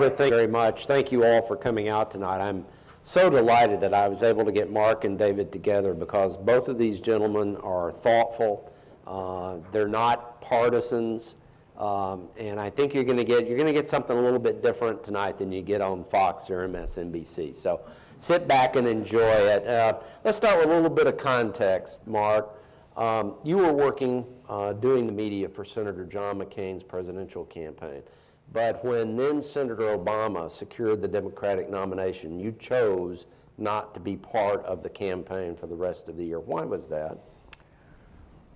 Thank you very much. Thank you all for coming out tonight. I'm so delighted that I was able to get Mark and David together because both of these gentlemen are thoughtful. Uh, they're not partisans. Um, and I think you're going to get you're going to get something a little bit different tonight than you get on Fox or MSNBC. So sit back and enjoy it. Uh, let's start with a little bit of context, Mark. Um, you were working uh, doing the media for Senator John McCain's presidential campaign. But when then Senator Obama secured the Democratic nomination, you chose not to be part of the campaign for the rest of the year. Why was that?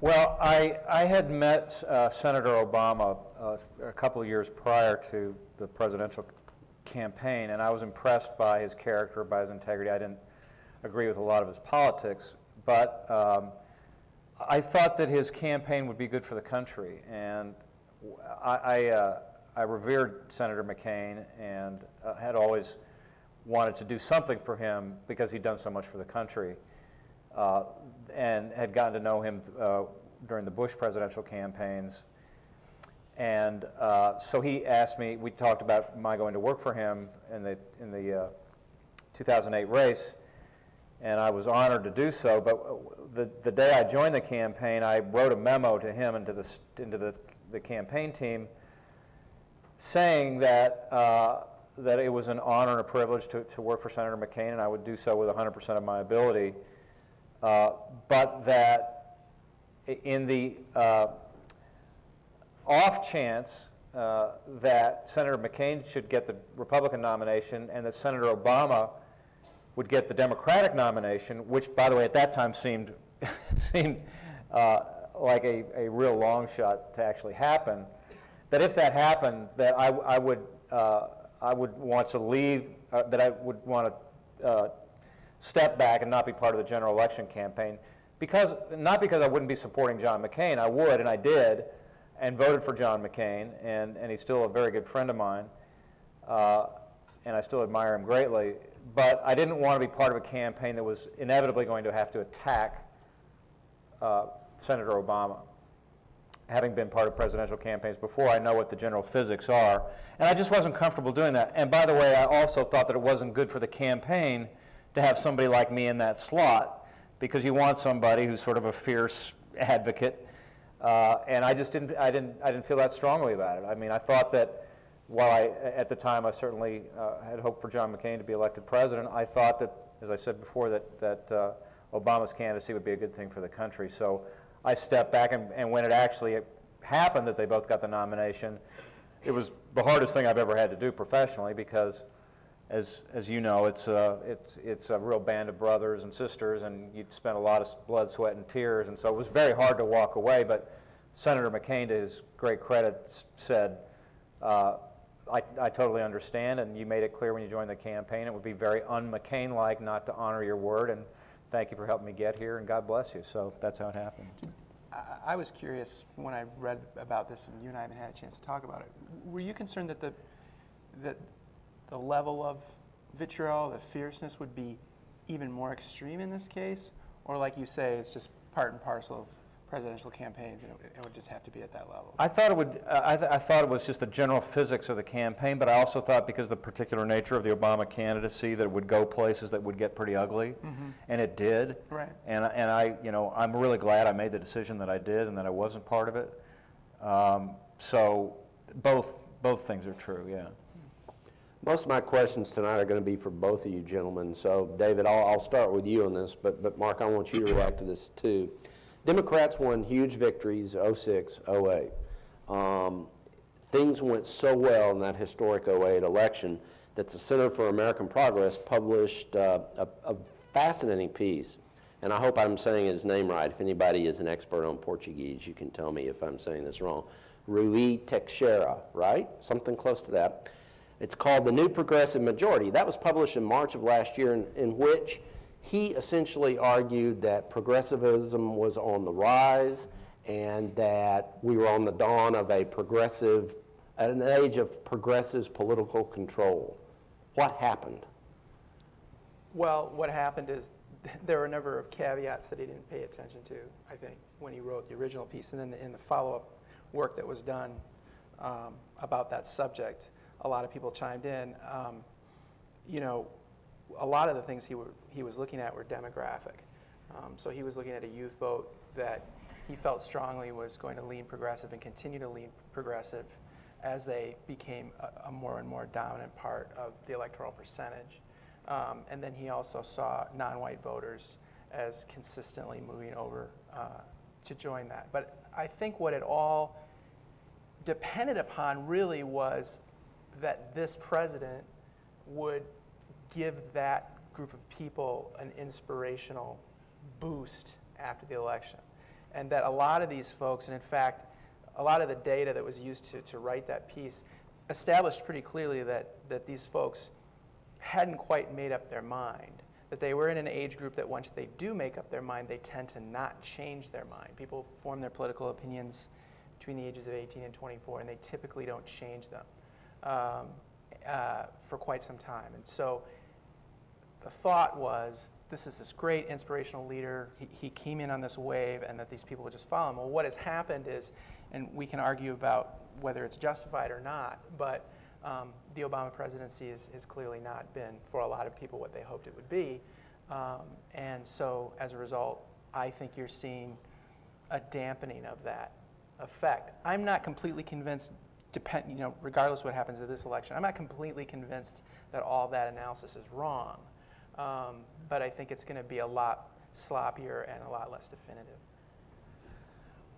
Well, I, I had met uh, Senator Obama uh, a couple of years prior to the presidential campaign, and I was impressed by his character, by his integrity. I didn't agree with a lot of his politics, but um, I thought that his campaign would be good for the country, and I, I, uh, I revered Senator McCain and uh, had always wanted to do something for him because he'd done so much for the country. Uh, and had gotten to know him uh, during the Bush presidential campaigns. And uh, so he asked me, we talked about my going to work for him in the, in the uh, 2008 race, and I was honored to do so. But the, the day I joined the campaign, I wrote a memo to him and to the, into the, the campaign team saying that, uh, that it was an honor and a privilege to, to work for Senator McCain, and I would do so with 100% of my ability. Uh, but that in the uh, off chance uh, that Senator McCain should get the Republican nomination and that Senator Obama would get the Democratic nomination, which, by the way, at that time seemed, seemed uh, like a, a real long shot to actually happen, that if that happened, that I, I would, uh, I would want to leave, that I would want to step back and not be part of the general election campaign. Because, not because I wouldn't be supporting John McCain, I would, and I did, and voted for John McCain, and, and he's still a very good friend of mine, uh, and I still admire him greatly. But I didn't want to be part of a campaign that was inevitably going to have to attack uh, Senator Obama. Having been part of presidential campaigns before, I know what the general physics are, and I just wasn't comfortable doing that. And by the way, I also thought that it wasn't good for the campaign to have somebody like me in that slot because you want somebody who's sort of a fierce advocate. Uh, and I just didn't, I didn't, I didn't feel that strongly about it. I mean, I thought that while I, at the time, I certainly uh, had hoped for John McCain to be elected president, I thought that, as I said before, that, that uh, Obama's candidacy would be a good thing for the country. So I stepped back, and, and when it actually happened that they both got the nomination, it was the hardest thing I've ever had to do professionally because as, as you know, it's a, it's, it's a real band of brothers and sisters, and you'd spent a lot of blood, sweat, and tears, and so it was very hard to walk away. But Senator McCain, to his great credit, said, uh, I, I totally understand, and you made it clear when you joined the campaign it would be very un-McCain-like not to honor your word, and thank you for helping me get here, and God bless you. So that's how it happened. I, I was curious when I read about this, and you and I haven't had a chance to talk about it. Were you concerned that the that the level of vitriol, the fierceness would be even more extreme in this case? Or like you say, it's just part and parcel of presidential campaigns, and it, it would just have to be at that level? I thought it would. Uh, I, th I, thought it was just the general physics of the campaign, but I also thought because of the particular nature of the Obama candidacy that it would go places that would get pretty ugly, mm -hmm. and it did. Right. And and I, you know, I'm really glad I made the decision that I did and that I wasn't part of it. Um, so both both things are true. Yeah. Most of my questions tonight are going to be for both of you gentlemen. So, David, I'll, I'll, start with you on this, but, but Mark, I want you to react to this too. Democrats won huge victories 06, 08. Um, things went so well in that historic 08 election that the Center for American Progress published uh, a, a fascinating piece. And I hope I'm saying his name right. If anybody is an expert on Portuguese, you can tell me if I'm saying this wrong. Ruy Teixeira, right? Something close to that it's called The New Progressive Majority. That was published in March of last year, in, in which he essentially argued that progressivism was on the rise and that we were on the dawn of a progressive, an age of progressive political control. What happened? Well, what happened is there were a number of caveats that he didn't pay attention to, I think, when he wrote the original piece. And then in the follow-up work that was done um, about that subject, a lot of people chimed in, um, you know, a lot of the things he, were, he was looking at were demographic. Um, so he was looking at a youth vote that he felt strongly was going to lean progressive and continue to lean progressive as they became a, a more and more dominant part of the electoral percentage. Um, and then he also saw non-white voters as consistently moving over uh, to join that. But I think what it all depended upon really was that this president would give that group of people an inspirational boost after the election. And that a lot of these folks, and in fact, a lot of the data that was used to, to write that piece established pretty clearly that, that these folks hadn't quite made up their mind. That they were in an age group that once they do make up their mind, they tend to not change their mind. People form their political opinions between the ages of 18 and 24, and they typically don't change them um, uh, for quite some time. And so the thought was this is this great inspirational leader. He, he came in on this wave, and that these people would just follow him. Well, what has happened is, and we can argue about whether it's justified or not, but um, the Obama presidency has, clearly not been, for a lot of people, what they hoped it would be. Um, and so, as a result, I think you're seeing a dampening of that effect. I'm not completely convinced, depend, you know, regardless what happens in this election, I'm not completely convinced that all that analysis is wrong. Um, but I think it's going to be a lot sloppier and a lot less definitive.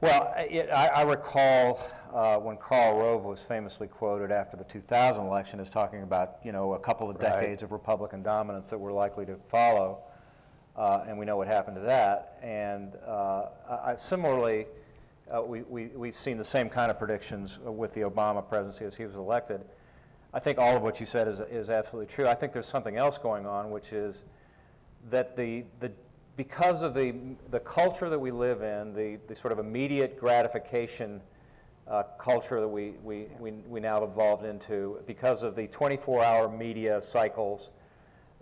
Well, it, I, I, recall uh, when Karl Rove was famously quoted after the 2000 election as talking about, you know, a couple of decades right. of Republican dominance that were likely to follow, uh, and we know what happened to that. And uh, I, similarly, uh, we, we, we've seen the same kind of predictions with the Obama presidency as he was elected. I think all of what you said is, is absolutely true. I think there's something else going on, which is that the, the, because of the, the culture that we live in, the, the sort of immediate gratification uh, culture that we, we, we, we now have evolved into, because of the 24-hour media cycles,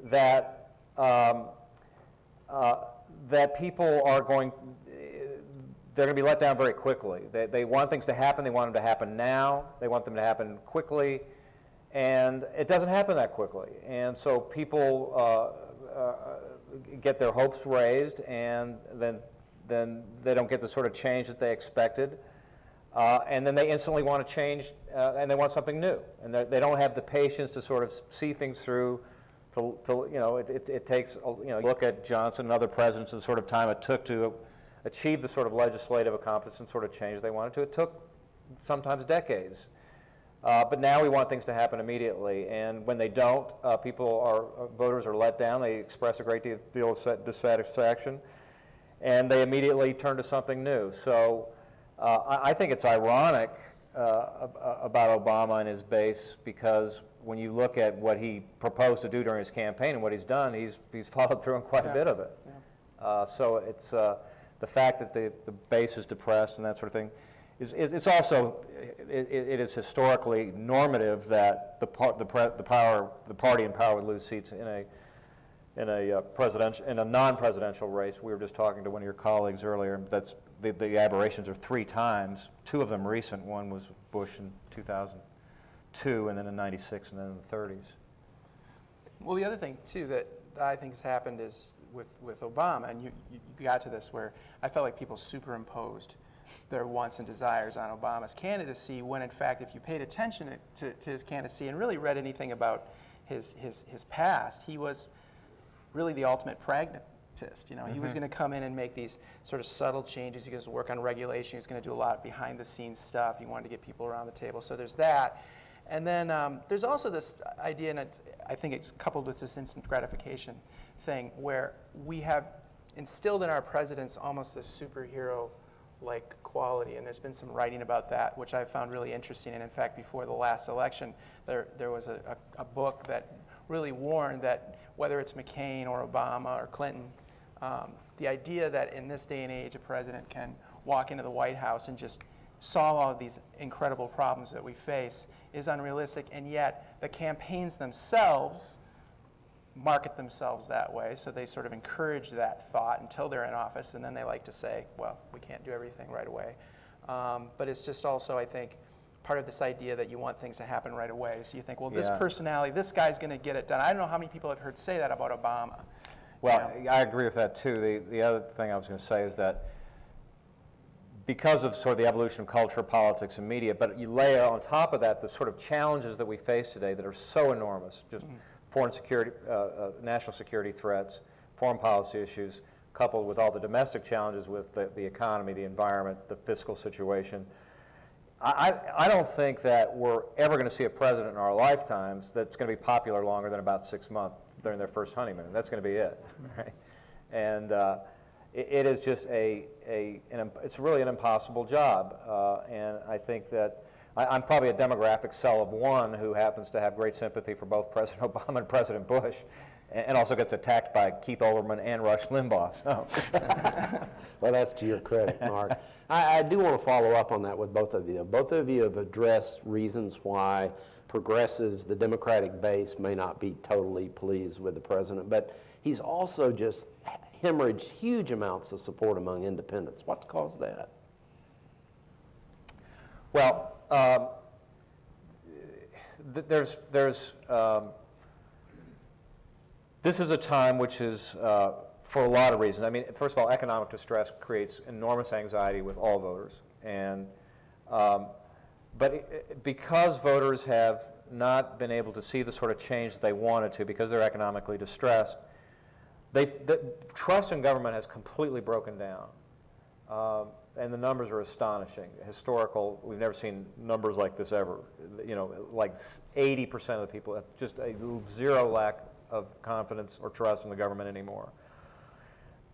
that, um, uh, that people are going, they're going to be let down very quickly. They, they want things to happen. They want them to happen now. They want them to happen quickly. And it doesn't happen that quickly. And so people uh, uh, get their hopes raised, and then, then they don't get the sort of change that they expected. Uh, and then they instantly want to change, uh, and they want something new. And they don't have the patience to sort of see things through. To, to you know, it, it, it, takes, you know, look at Johnson and other presidents and the sort of time it took to achieve the sort of legislative accomplishments and sort of change they wanted to. It took sometimes decades. Uh, but now we want things to happen immediately, and when they don't, uh, people are uh, voters are let down. They express a great deal of dissatisfaction, and they immediately turn to something new. So uh, I, think it's ironic uh, about Obama and his base because when you look at what he proposed to do during his campaign and what he's done, he's he's followed through on quite yeah. a bit of it. Yeah. so it's the fact that the, the base is depressed and that sort of thing is, is it's also it, it is historically normative that the the, pre, the power the party in power would lose seats in a in a uh, presidential in a non-presidential race. We were just talking to one of your colleagues earlier. That's the, the aberrations are three times. Two of them recent. One was Bush in 2002, and then in '96, and then in the 30s. Well, the other thing too that I think has happened is with with Obama, and you, you got to this where I felt like people superimposed their wants and desires on Obama's candidacy, when in fact, if you paid attention to, to his candidacy and really read anything about his, his, his past, he was really the ultimate pragmatist. You know, mm-hmm. he was mm-hmm. going to come in and make these sort of subtle changes. He was going to work on regulation. He was going to do a lot of behind the scenes stuff. He wanted to get people around the table. So there's that. And then um, there's also this idea, and I think it's coupled with this instant gratification thing, where we have instilled in our presidents almost this superhero like quality. And there's been some writing about that, which I found really interesting. And in fact, before the last election, there, there was a, a, a book that really warned that whether it's McCain or Obama or Clinton, um, the idea that in this day and age a president can walk into the White House and just solve all of these incredible problems that we face is unrealistic. And yet, the campaigns themselves market themselves that way. So they sort of encourage that thought until they're in office, and then they like to say, well, we can't do everything right away. Um, but it's just also, I think, part of this idea that you want things to happen right away. So you think, well, this Yeah. personality, this guy's going to get it done. I don't know how many people have heard say that about Obama. Well, I agree with that too. The, the other thing I was going to say is that because of sort of the evolution of culture, politics, and media, but you layer on top of that the sort of challenges that we face today that are so enormous, just foreign security, uh, uh, national security threats, foreign policy issues, coupled with all the domestic challenges with the, the economy, the environment, the fiscal situation. I, I don't think that we're ever going to see a president in our lifetimes that's going to be popular longer than about six months during their first honeymoon. That's going to be it, right? And uh, it, it is just a, a an, it's really an impossible job. Uh, and I think that I, I'm probably a demographic cell of one who happens to have great sympathy for both President Obama and President Bush, and, and also gets attacked by Keith Olbermann and Rush Limbaugh. So. Well, that's to your credit, Mark. I, I do want to follow up on that with both of you. Both of you have addressed reasons why progressives, the Democratic base, may not be totally pleased with the president, but he's also just hemorrhaged huge amounts of support among independents. What's caused that? Well, um, th- there's, there's, um, this is a time which is, uh, for a lot of reasons. I mean, first of all, economic distress creates enormous anxiety with all voters. And, um, but it- because voters have not been able to see the sort of change that they wanted to because they're economically distressed, they, the trust in government has completely broken down. Um, and the numbers are astonishing. Historical, we've never seen numbers like this ever. You know, like 80% of the people have just a zero lack of confidence or trust in the government anymore.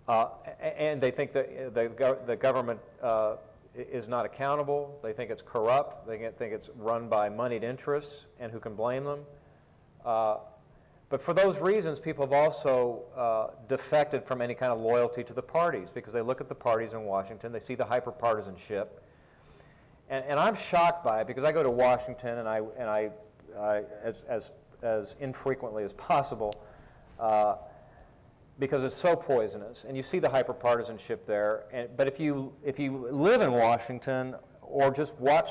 Uh, and they think that the, gov- the government uh, is not accountable. They think it's corrupt. They think it's run by moneyed interests, and who can blame them? Uh, but for those reasons, people have also uh, defected from any kind of loyalty to the parties because they look at the parties in Washington, they see the hyperpartisanship, and, and I'm shocked by it because I go to Washington and I, and I, I as, as, as infrequently as possible, uh, because it's so poisonous, and you see the hyperpartisanship there. And, but if you if you live in Washington or just watch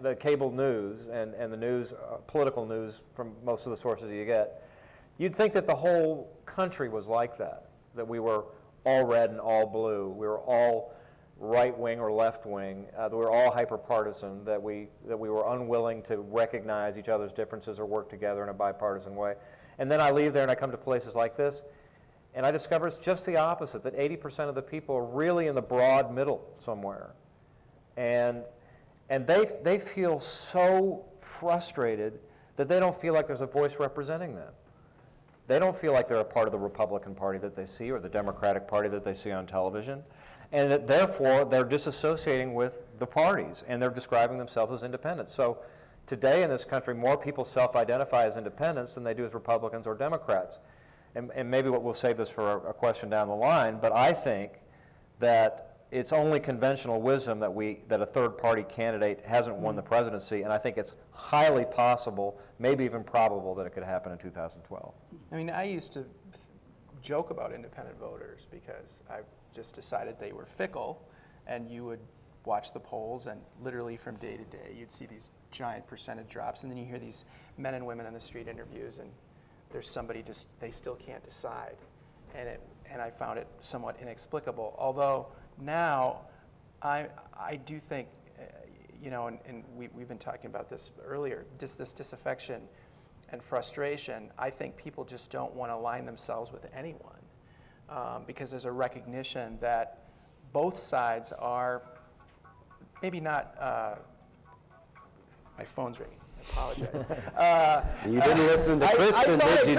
the cable news and, and the news, uh, political news from most of the sources you get, you'd think that the whole country was like that, that we were all red and all blue, we were all right wing or left wing, uh, that we were all hyperpartisan, that we, that we were unwilling to recognize each other's differences or work together in a bipartisan way. And then I leave there and I come to places like this, and I discover it's just the opposite, that 80% of the people are really in the broad middle somewhere. And, and they, they feel so frustrated that they don't feel like there's a voice representing them. They don't feel like they're a part of the Republican Party that they see or the Democratic Party that they see on television. And that therefore, they're disassociating with the parties and they're describing themselves as independents. So today in this country, more people self identify as independents than they do as Republicans or Democrats. And, and maybe what we'll save this for a, a question down the line, but I think that it's only conventional wisdom that we that a third party candidate hasn't won the mm-hmm. presidency, and I think it's highly possible, maybe even probable, that it could happen in 2012. I mean, I used to joke about independent voters because I just decided they were fickle, and you would watch the polls, and literally from day to day, you'd see these giant percentage drops, and then you hear these men and women on the street interviews, and there's somebody just they still can't decide, and it and I found it somewhat inexplicable. Although now, I I do think, uh, you know, and, and we we've been talking about this earlier, just this disaffection and frustration, I think people just don't want to align themselves with anyone um, because there's a recognition that both sides are maybe not. Uh, my phone's ringing. I apologize. Uh, You didn't listen to I- I Kristen, thought I did you,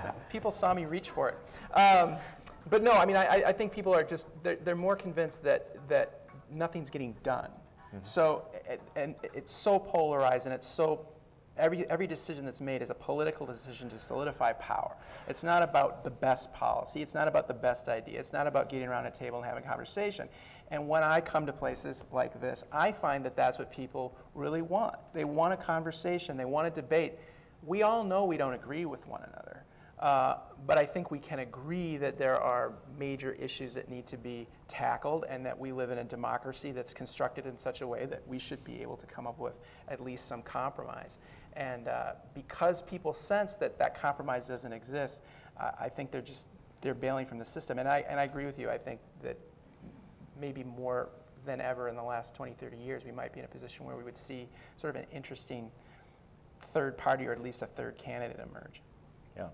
David? People saw me reach for it. Um, but no, I mean, I, I think people are just, they're, they're more convinced that, that nothing's getting done. Mm-hmm. So, a- and it's so polarized and it's so, every, every decision that's made is a political decision to solidify power. It's not about the best policy. It's not about the best idea. It's not about getting around a table and having a conversation. And when I come to places like this, I find that that's what people really want. They want a conversation. They want a debate. We all know we don't agree with one another. Uh, but I think we can agree that there are major issues that need to be tackled and that we live in a democracy that's constructed in such a way that we should be able to come up with at least some compromise. And uh, because people sense that that compromise doesn't exist, uh, I think they're just they're bailing from the system. And I, and I agree with you. I think that maybe more than ever in the last 20, 30 years, we might be in a position where we would see sort of an interesting third party or at least a third candidate emerge. Yeah.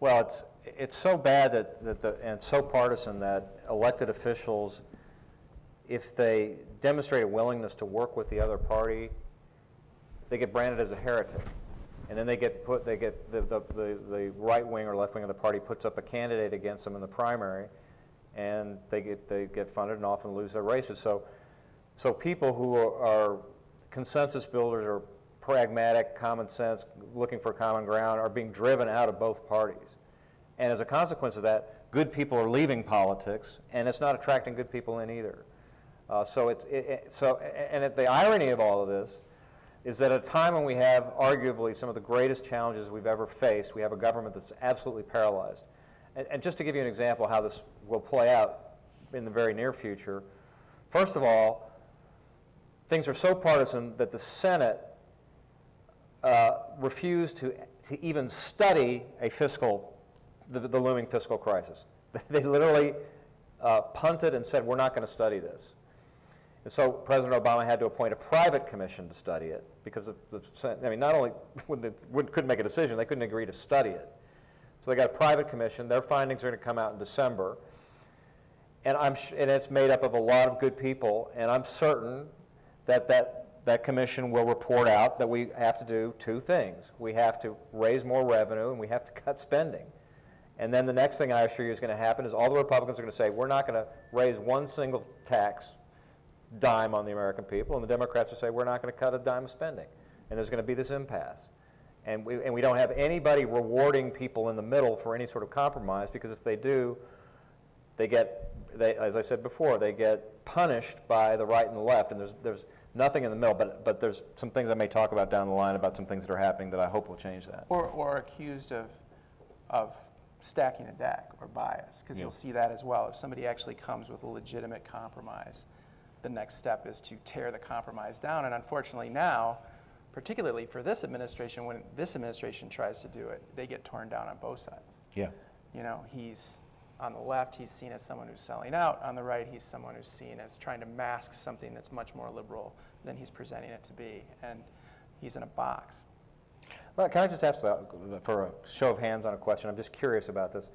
Well, it's, it's so bad that, that the, and so partisan that elected officials, if they demonstrate a willingness to work with the other party, they get branded as a heretic. And then they get put, they get, the, the, the, the right wing or left wing of the party puts up a candidate against them in the primary, and they get, they get funded and often lose their races. So, so people who are, are consensus builders or pragmatic, common sense, looking for common ground are being driven out of both parties. And as a consequence of that, good people are leaving politics, and it's not attracting good people in either. Uh, so it's, it, it, so, and the irony of all of this is that at a time when we have arguably some of the greatest challenges we've ever faced, we have a government that's absolutely paralyzed. And, and just to give you an example how this will play out in the very near future, first of all, things are so partisan that the Senate uh, refused to, to even study a fiscal, the, the looming fiscal crisis. They literally uh, punted and said, we're not going to study this. And so President Obama had to appoint a private commission to study it because the, the I mean, not only they couldn't make a decision, they couldn't agree to study it. So they got a private commission. Their findings are going to come out in December. And, I'm and it's made up of a lot of good people. And I'm certain that, that that commission will report out that we have to do two things. We have to raise more revenue and we have to cut spending. And then the next thing I assure you is going to happen is all the Republicans are going to say, we're not going to raise one single tax dime on the American people, and the Democrats will say, we're not going to cut a dime of spending. And there's going to be this impasse. And we, and we don't have anybody rewarding people in the middle for any sort of compromise, because if they do, they get, they, as I said before, they get punished by the right and the left, and there's, there's nothing in the middle, but, but there's some things I may talk about down the line about some things that are happening that I hope will change that. Or, or accused of, of stacking the deck or bias, because Yeah. you'll see that as well. If somebody actually comes with a legitimate compromise, the next step is to tear the compromise down. And unfortunately now, particularly for this administration, when this administration tries to do it, they get torn down on both sides. Yeah. You know, he's on the left, he's seen as someone who's selling out. On the right, he's someone who's seen as trying to mask something that's much more liberal than he's presenting it to be. And he's in a box. Well, can I just ask for a show of hands on a question? I'm just curious about this.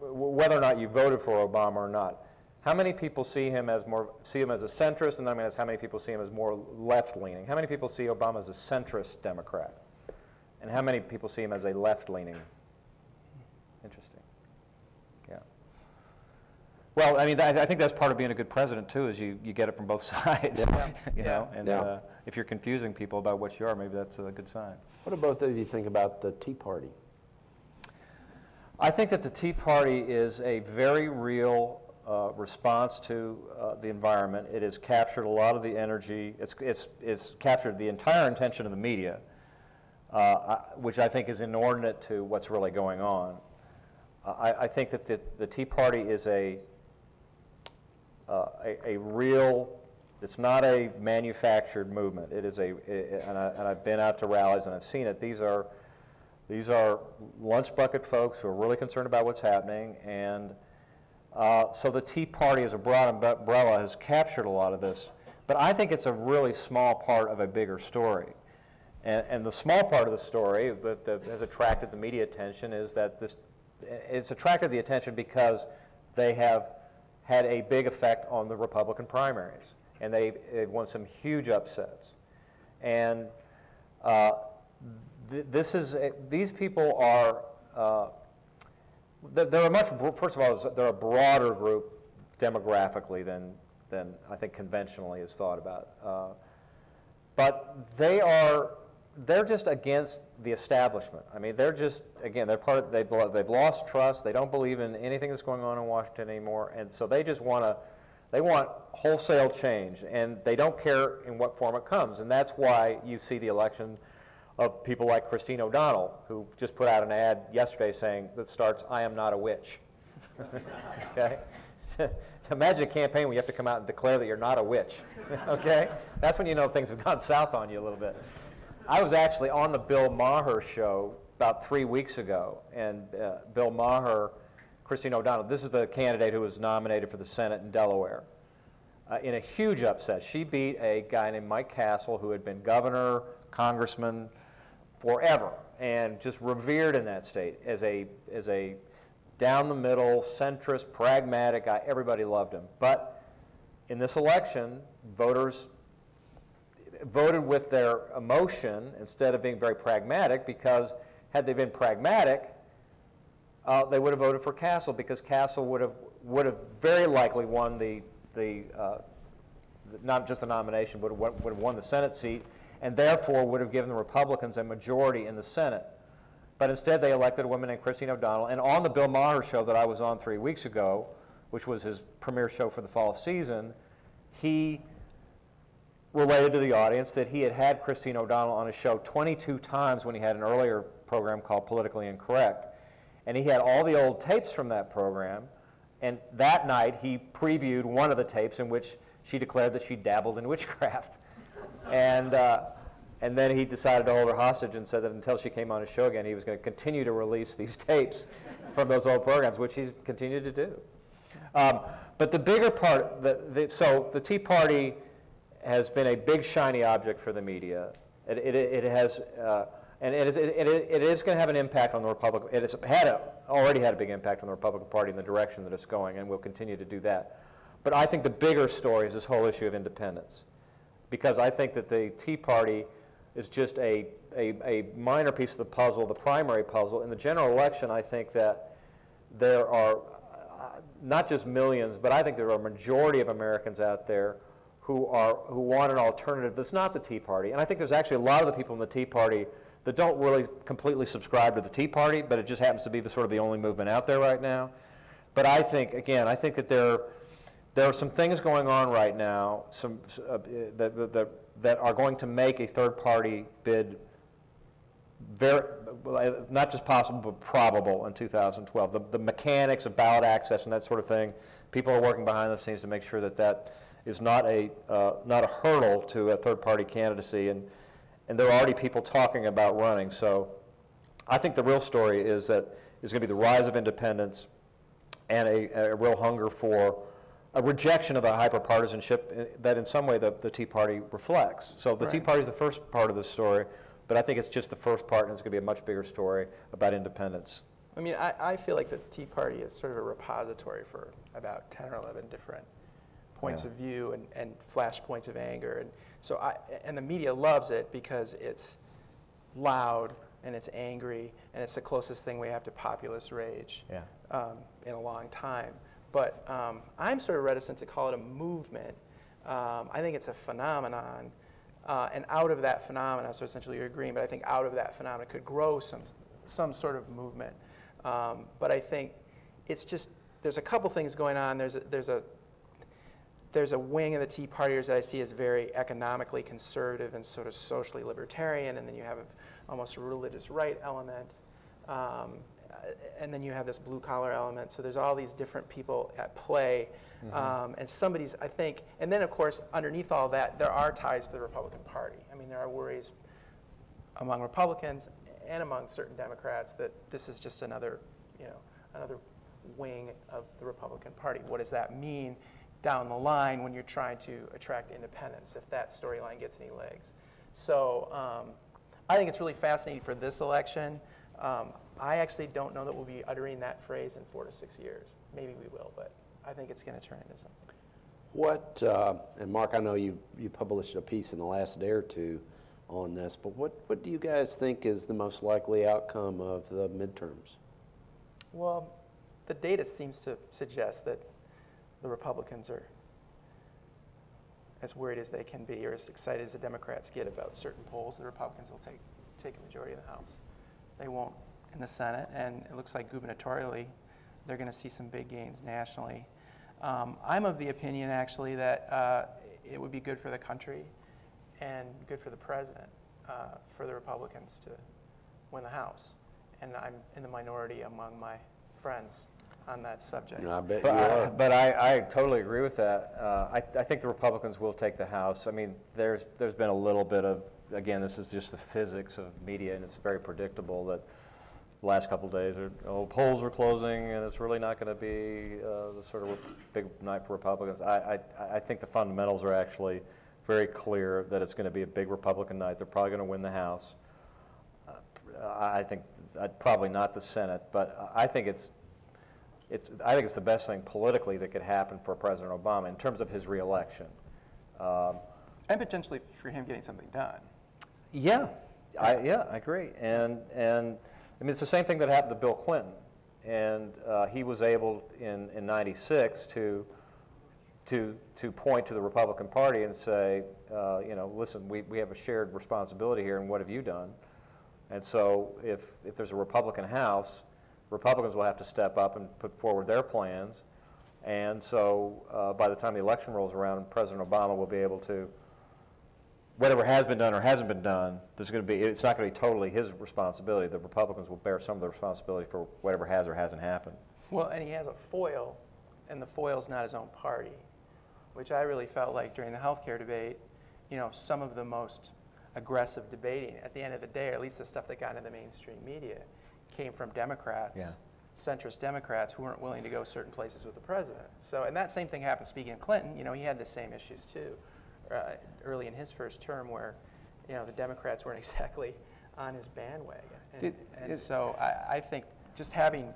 Whether or not you voted for Obama or not, how many people see him as more see him as a centrist, and then I'm going to ask how many people see him as more left-leaning? How many people see Obama as a centrist Democrat, and how many people see him as a left-leaning? Interesting. Yeah. Well, I mean, I, I think that's part of being a good president too, is you, you get it from both sides. Yeah. you know, and Yeah. uh, if you're confusing people about what you are, maybe that's a good sign. What do both of you think about the Tea Party? I think that the Tea Party is a very real uh, response to uh, the environment. It has captured a lot of the energy. It's, it's, it's captured the entire attention of the media, uh, which I think is inordinate to what's really going on. Uh, I, I think that the, the Tea Party is a, uh, a, a real, it's not a manufactured movement. It is a, i- and, I, and I've been out to rallies and I've seen it. These are, these are lunch bucket folks who are really concerned about what's happening, and uh, so the Tea Party as a broad umbrella has captured a lot of this. But I think it's a really small part of a bigger story. And, and the small part of the story that, that has attracted the media attention is that this, it's attracted the attention because they have had a big effect on the Republican primaries. And they, they've won some huge upsets. And uh, th- this is, a, these people are, uh, they're a much, first of all, they're a broader group demographically than, than I think conventionally is thought about. Uh, but they are, they're just against the establishment. I mean, they're just, again, they're part of, they've, they've lost trust. They don't believe in anything that's going on in Washington anymore. And so they just want to, they want wholesale change. And they don't care in what form it comes. And that's why you see the election of people like Christine O'Donnell, who just put out an ad yesterday saying that starts, I am not a witch. okay? Imagine a campaign where you have to come out and declare that you're not a witch. okay? That's when you know things have gone south on you a little bit. I was actually on the Bill Maher show about three weeks ago, and uh, Bill Maher, Christine O'Donnell, this is the candidate who was nominated for the Senate in Delaware. Uh, in a huge upset, she beat a guy named Mike Castle, who had been governor, congressman forever, and just revered in that state as a as a down the middle, centrist, pragmatic guy. Everybody loved him. But in this election, voters voted with their emotion instead of being very pragmatic because had they been pragmatic, uh, they would have voted for Castle because Castle would have would have very likely won the the uh, not just the nomination, but would have won the Senate seat, and therefore would have given the Republicans a majority in the Senate. But instead, they elected a woman named Christine O'Donnell. And on the Bill Maher show that I was on three weeks ago, which was his premiere show for the fall season, he related to the audience that he had had Christine O'Donnell on his show 22 times when he had an earlier program called Politically Incorrect. And he had all the old tapes from that program. And that night, he previewed one of the tapes in which she declared that she dabbled in witchcraft. and uh, and then he decided to hold her hostage and said that until she came on his show again, he was going to continue to release these tapes from those old programs, which he's continued to do. Um, but the bigger part, the, the, so the Tea Party has been a big shiny object for the media. It, it, it has, uh, and it is, it, it is going to have an impact on the Republican. It has had a, already had a big impact on the Republican Party in the direction that it's going, and will continue to do that. But I think the bigger story is this whole issue of independence, because I think that the Tea Party is just a, a, a minor piece of the puzzle, the primary puzzle. In the general election, I think that there are uh, not just millions, but I think there are a majority of Americans out there who, are, who want an alternative that's not the Tea Party. And I think there's actually a lot of the people in the Tea Party that don't really completely subscribe to the Tea Party, but it just happens to be the sort of the only movement out there right now. But I think, again, I think that there, there are some things going on right now some, uh, that, that, that are going to make a third-party bid very, not just possible, but probable in 2012. The, the mechanics of ballot access and that sort of thing, people are working behind the scenes to make sure that that is not a, uh, not a hurdle to a third-party candidacy, and, and there are already people talking about running. So I think the real story is that is going to be the rise of independence and a, a real hunger for a rejection of the hyperpartisanship that in some way the, the Tea Party reflects. So the right. Tea Party is the first part of the story, but I think it's just the first part, and it's going to be a much bigger story about independence. I mean, I, I feel like the Tea Party is sort of a repository for about 10 or 11 different points yeah. of view and, and flash points of anger. And so I, and the media loves it because it's loud and it's angry and it's the closest thing we have to populist rage yeah. um, in a long time. But um, I'm sort of reticent to call it a movement. Um, I think it's a phenomenon. Uh, and out of that phenomenon, so essentially you're agreeing, but I think out of that phenomenon could grow some, some sort of movement. Um, but I think it's just, there's a couple things going on. There's a, there's a, there's a wing of the Tea Partiers that I see as very economically conservative and sort of socially libertarian, and then you have a, almost a religious right element. Um, and then you have this blue collar element. So there's all these different people at play. Mm-hmm. Um, and somebody's, I think, and then of course, underneath all that, there are ties to the Republican Party. I mean, there are worries among Republicans and among certain Democrats that this is just another, you know, another wing of the Republican Party. What does that mean down the line when you're trying to attract independents if that storyline gets any legs? So um, I think it's really fascinating for this election. Um, I actually don't know that we'll be uttering that phrase in four to six years. Maybe we will, but I think it's going to turn into something. What, uh, and Mark, I know you, you published a piece in the last day or two on this, but what, what do you guys think is the most likely outcome of the midterms? Well, the data seems to suggest that the Republicans are as worried as they can be or as excited as the Democrats get about certain polls, the Republicans will take, take a majority of the House. They won't in the Senate, and it looks like gubernatorially, they're going to see some big gains nationally. Um, I'm of the opinion, actually, that uh, it would be good for the country and good for the president uh, for the Republicans to win the House. And I'm in the minority among my friends on that subject. And I bet you But I, are. but I, I totally agree with that. Uh, I, I think the Republicans will take the House. I mean, there's, there's been a little bit of, again, this is just the physics of media, and it's very predictable that the last couple of days, are, oh, polls are closing, and it's really not going to be uh, the sort of big night for Republicans. I, I, I think the fundamentals are actually very clear that it's going to be a big Republican night. They're probably going to win the House. Uh, I think, uh, probably not the Senate, but I think it's it's, I think it's the best thing politically that could happen for President Obama in terms of his reelection. Um, And potentially for him getting something done. yeah, I, yeah, I agree. And, and I mean, it's the same thing that happened to Bill Clinton. And uh, he was able in, in 96 to, to, to point to the Republican Party and say, uh, you know, listen, we, we have a shared responsibility here, and what have you done? And so if, if there's a Republican House, Republicans will have to step up and put forward their plans. And so uh, by the time the election rolls around, President Obama will be able to, whatever has been done or hasn't been done, there's going to be, it's not going to be totally his responsibility. The Republicans will bear some of the responsibility for whatever has or hasn't happened. Well, and he has a foil, and the foil's not his own party, which I really felt like during the healthcare debate, you know, some of the most aggressive debating at the end of the day, or at least the stuff that got into the mainstream media, came from Democrats, Yeah. centrist Democrats who weren't willing to go certain places with the president. So, and that same thing happened. Speaking of Clinton, you know, he had the same issues too, uh, early in his first term, where, you know, the Democrats weren't exactly on his bandwagon. And, Did- and is- so I, I think just having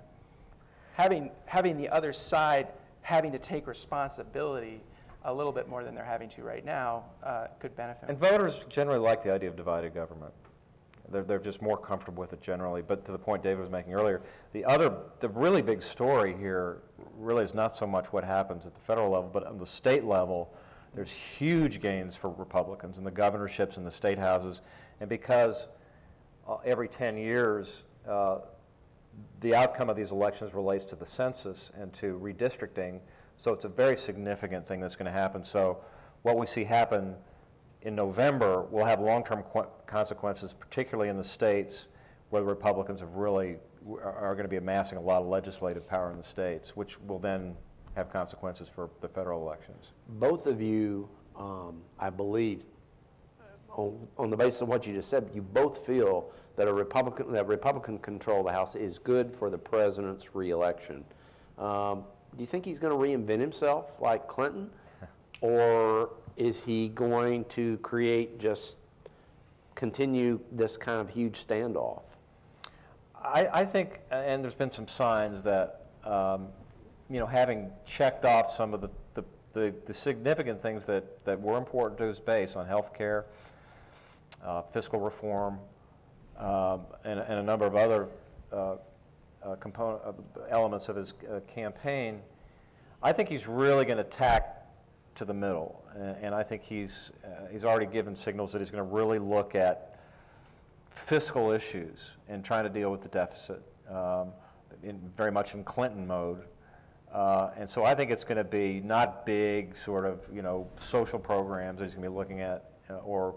having, having the other side having to take responsibility a little bit more than they're having to right now uh, could benefit. And voters generally like the idea of divided government. They're, they're just more comfortable with it generally. But to the point David was making earlier, the other, the really big story here really is not so much what happens at the federal level, but on the state level, there's huge gains for Republicans in the governorships and the state houses. And because uh, every 10 years, uh, the outcome of these elections relates to the census and to redistricting, so it's a very significant thing that's going to happen. So what we see happen in November will have long-term qu- consequences, particularly in the states where the Republicans have really, are are going to be amassing a lot of legislative power in the states, which will then have consequences for the federal elections. Both of you, um, I believe, on, on the basis of what you just said, you both feel that a Republican, that Republican control of the House is good for the president's reelection. Um, do you think he's going to reinvent himself like Clinton? Or is he going to create just, continue this kind of huge standoff? I, I think, and there's been some signs that, um, you know, having checked off some of the, the, the, the significant things that, that were important to his base on health care, uh, fiscal reform, um, and, and a number of other uh, uh, component, uh, elements of his uh, campaign, I think he's really going to tack to the middle. And, and I think he's, uh, he's already given signals that he's going to really look at fiscal issues and trying to deal with the deficit, um, in, very much in Clinton mode. Uh, and so I think it's going to be not big sort of, you know, social programs that he's going to be looking at, uh, or,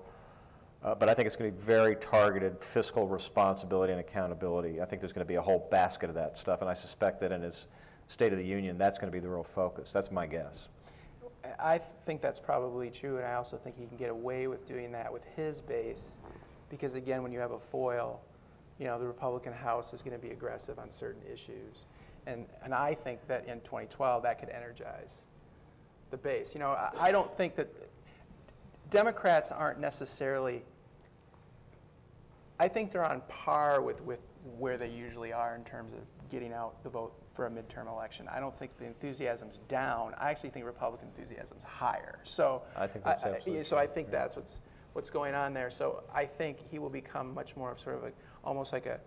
uh, but I think it's going to be very targeted fiscal responsibility and accountability. I think there's going to be a whole basket of that stuff, and I suspect that in his State of the Union, that's going to be the real focus. That's my guess. I think that's probably true, and I also think he can get away with doing that with his base, because again, when you have a foil, you know, the Republican House is going to be aggressive on certain issues, and and I think that in 2012 that could energize the base. You know, I, I don't think that Democrats aren't necessarily. I think they're on par with, with where they usually are in terms of getting out the vote for a midterm election. I don't think the enthusiasm's down. I actually think Republican enthusiasm's higher. So I think that's absolutely So I think yeah. that's what's what's going on there. So I think he will become much more of sort of a almost like a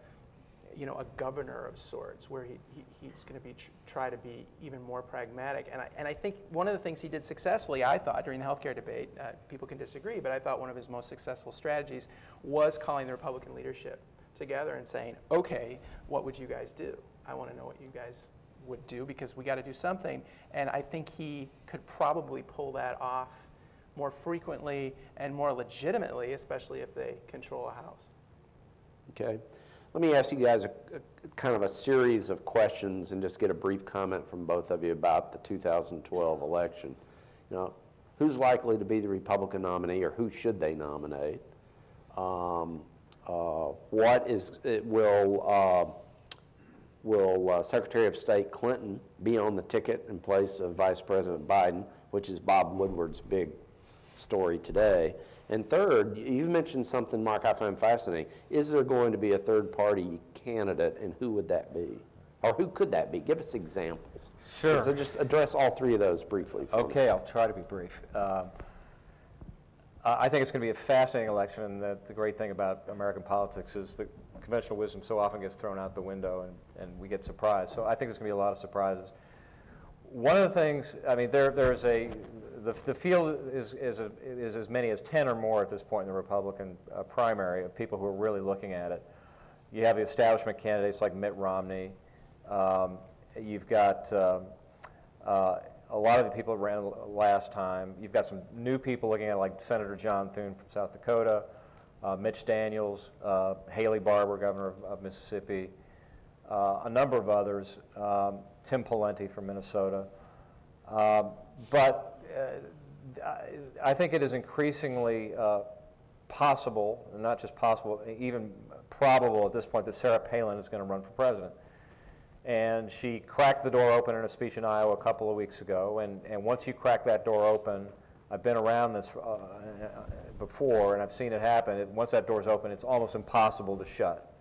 you know a governor of sorts, where he, he he's going to be tr- try to be even more pragmatic. And I and I think one of the things he did successfully, I thought during the healthcare debate, uh, people can disagree, but I thought one of his most successful strategies was calling the Republican leadership together and saying, okay, what would you guys do? I want to know what you guys would do because we got to do something. And I think he could probably pull that off more frequently and more legitimately, especially if they control a house. Okay. Let me ask you guys a, a- kind of a series of questions and just get a brief comment from both of you about the 2012 election. You know, who's likely to be the Republican nominee or who should they nominate? Um, uh, What is, it will, uh, will uh, Secretary of State Clinton be on the ticket in place of Vice President Biden, which is Bob Woodward's big story today? And third, you mentioned something, Mark, I find fascinating. Is there going to be a third-party candidate, and who would that be? Or who could that be? Give us examples. Sure. So just address all three of those briefly. for me. Okay, I'll try to be brief. Um, I think it's going to be a fascinating election, and that the great thing about American politics is that conventional wisdom so often gets thrown out the window, and, and we get surprised. So I think there's going to be a lot of surprises. One of the things, I mean, there, there's a, the, the field is, is, a, is as many as 10 or more at this point in the Republican uh, primary of people who are really looking at it. You have the establishment candidates like Mitt Romney. Um, you've got um, uh, a lot of the people that ran last time. You've got some new people looking at it, like Senator John Thune from South Dakota, uh, Mitch Daniels, uh, Haley Barbour, governor of, of Mississippi, uh, a number of others, um, Tim Pawlenty from Minnesota. Um, but uh, I, I think it is increasingly uh, possible, and not just possible, even probable at this point, that Sarah Palin is going to run for president. And she cracked the door open in a speech in Iowa a couple of weeks ago. And, and once you crack that door open, I've been around this uh, before and I've seen it happen. It, once that door's open, it's almost impossible to shut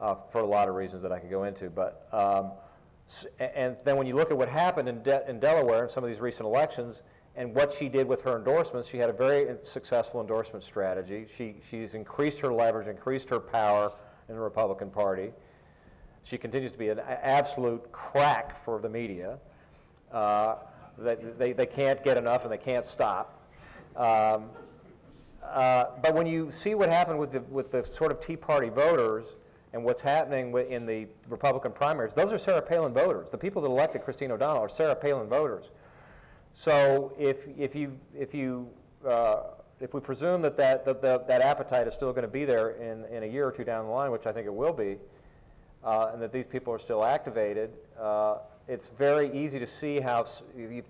uh, for a lot of reasons that I could go into. But, um, and then when you look at what happened in, De- in Delaware in some of these recent elections and what she did with her endorsements, she had a very successful endorsement strategy. She, she's increased her leverage, increased her power in the Republican Party. She continues to be an absolute crack for the media. Uh, they, they, they can't get enough and they can't stop. Um, uh, but when you see what happened with the, with the sort of Tea Party voters and what's happening in the Republican primaries, those are Sarah Palin voters. The people that elected Christine O'Donnell are Sarah Palin voters. So if, if you, if you, uh, if we presume that that, that, that that appetite is still going to be there in, in a year or two down the line, which I think it will be, uh, and that these people are still activated, uh, it's very easy to see how, you, you-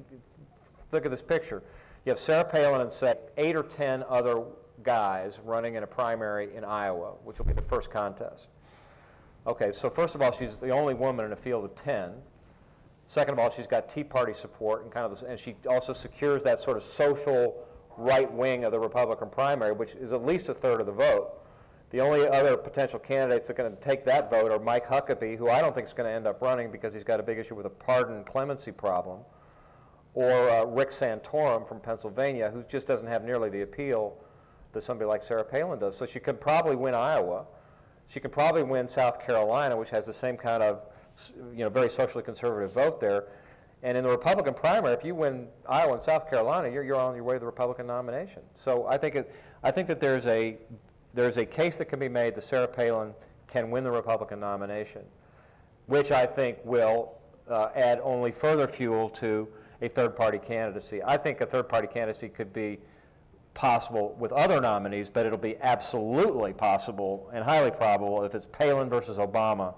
look at this picture. You have Sarah Palin and say eight or 10 other guys running in a primary in Iowa, which will be the first contest. Okay, so first of all, she's the only woman in a field of 10. Second of all, she's got Tea Party support and kind of, this- and she also secures that sort of social right wing of the Republican primary, which is at least a third of the vote. The only other potential candidates that are going to take that vote are Mike Huckabee, who I don't think is going to end up running because he's got a big issue with a pardon clemency problem, or uh, Rick Santorum from Pennsylvania, who just doesn't have nearly the appeal that somebody like Sarah Palin does. So she could probably win Iowa. She could probably win South Carolina, which has the same kind of, you know, very socially conservative vote there. And in the Republican primary, if you win Iowa and South Carolina, you're, you're on your way to the Republican nomination. So I think, it, I think that there's a, there's a case that can be made that Sarah Palin can win the Republican nomination, which I think will uh, add only further fuel to a third-party candidacy. I think a third-party candidacy could be possible with other nominees, but it'll be absolutely possible and highly probable if it's Palin versus Obama.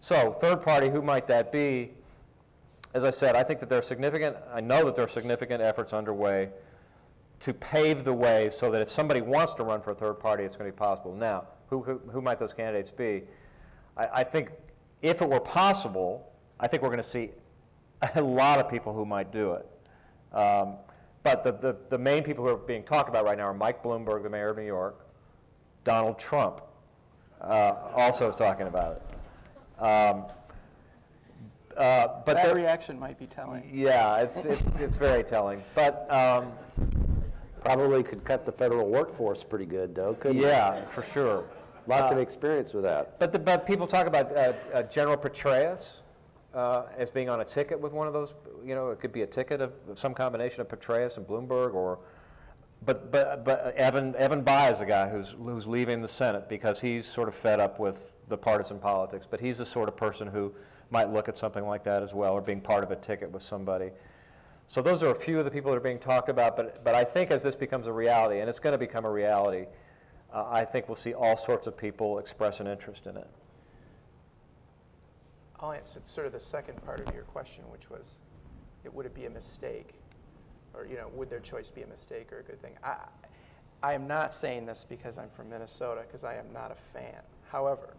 So, third party, who might that be? As I said, I think that there are significant, I know that there are significant efforts underway to pave the way so that if somebody wants to run for a third party, it's going to be possible. Now, who, who, who might those candidates be? I, I think if it were possible, I think we're going to see a lot of people who might do it. Um, but the, the, the main people who are being talked about right now are Mike Bloomberg, the mayor of New York, Donald Trump, uh, also is talking about it. Um, uh, but that reaction might be telling. yeah, it's, it's, it's very telling. But um, Probably could cut the federal workforce pretty good, though, couldn't it? yeah, for sure. Lots of experience with that. But, the, but people talk about uh, uh, General Petraeus uh, as being on a ticket with one of those, you know, it could be a ticket of, of some combination of Petraeus and Bloomberg or, but, but, but Evan, Evan Bayh is a guy who's, who's leaving the Senate because he's sort of fed up with the partisan politics, but he's the sort of person who might look at something like that as well or being part of a ticket with somebody. So those are a few of the people that are being talked about, but, but I think as this becomes a reality, and it's going to become a reality, uh, I think we'll see all sorts of people express an interest in it. I'll answer sort of the second part of your question, which was, it, would it be a mistake? Or, you know, would their choice be a mistake or a good thing? I, I am not saying this because I'm from Minnesota, because I am not a fan. However,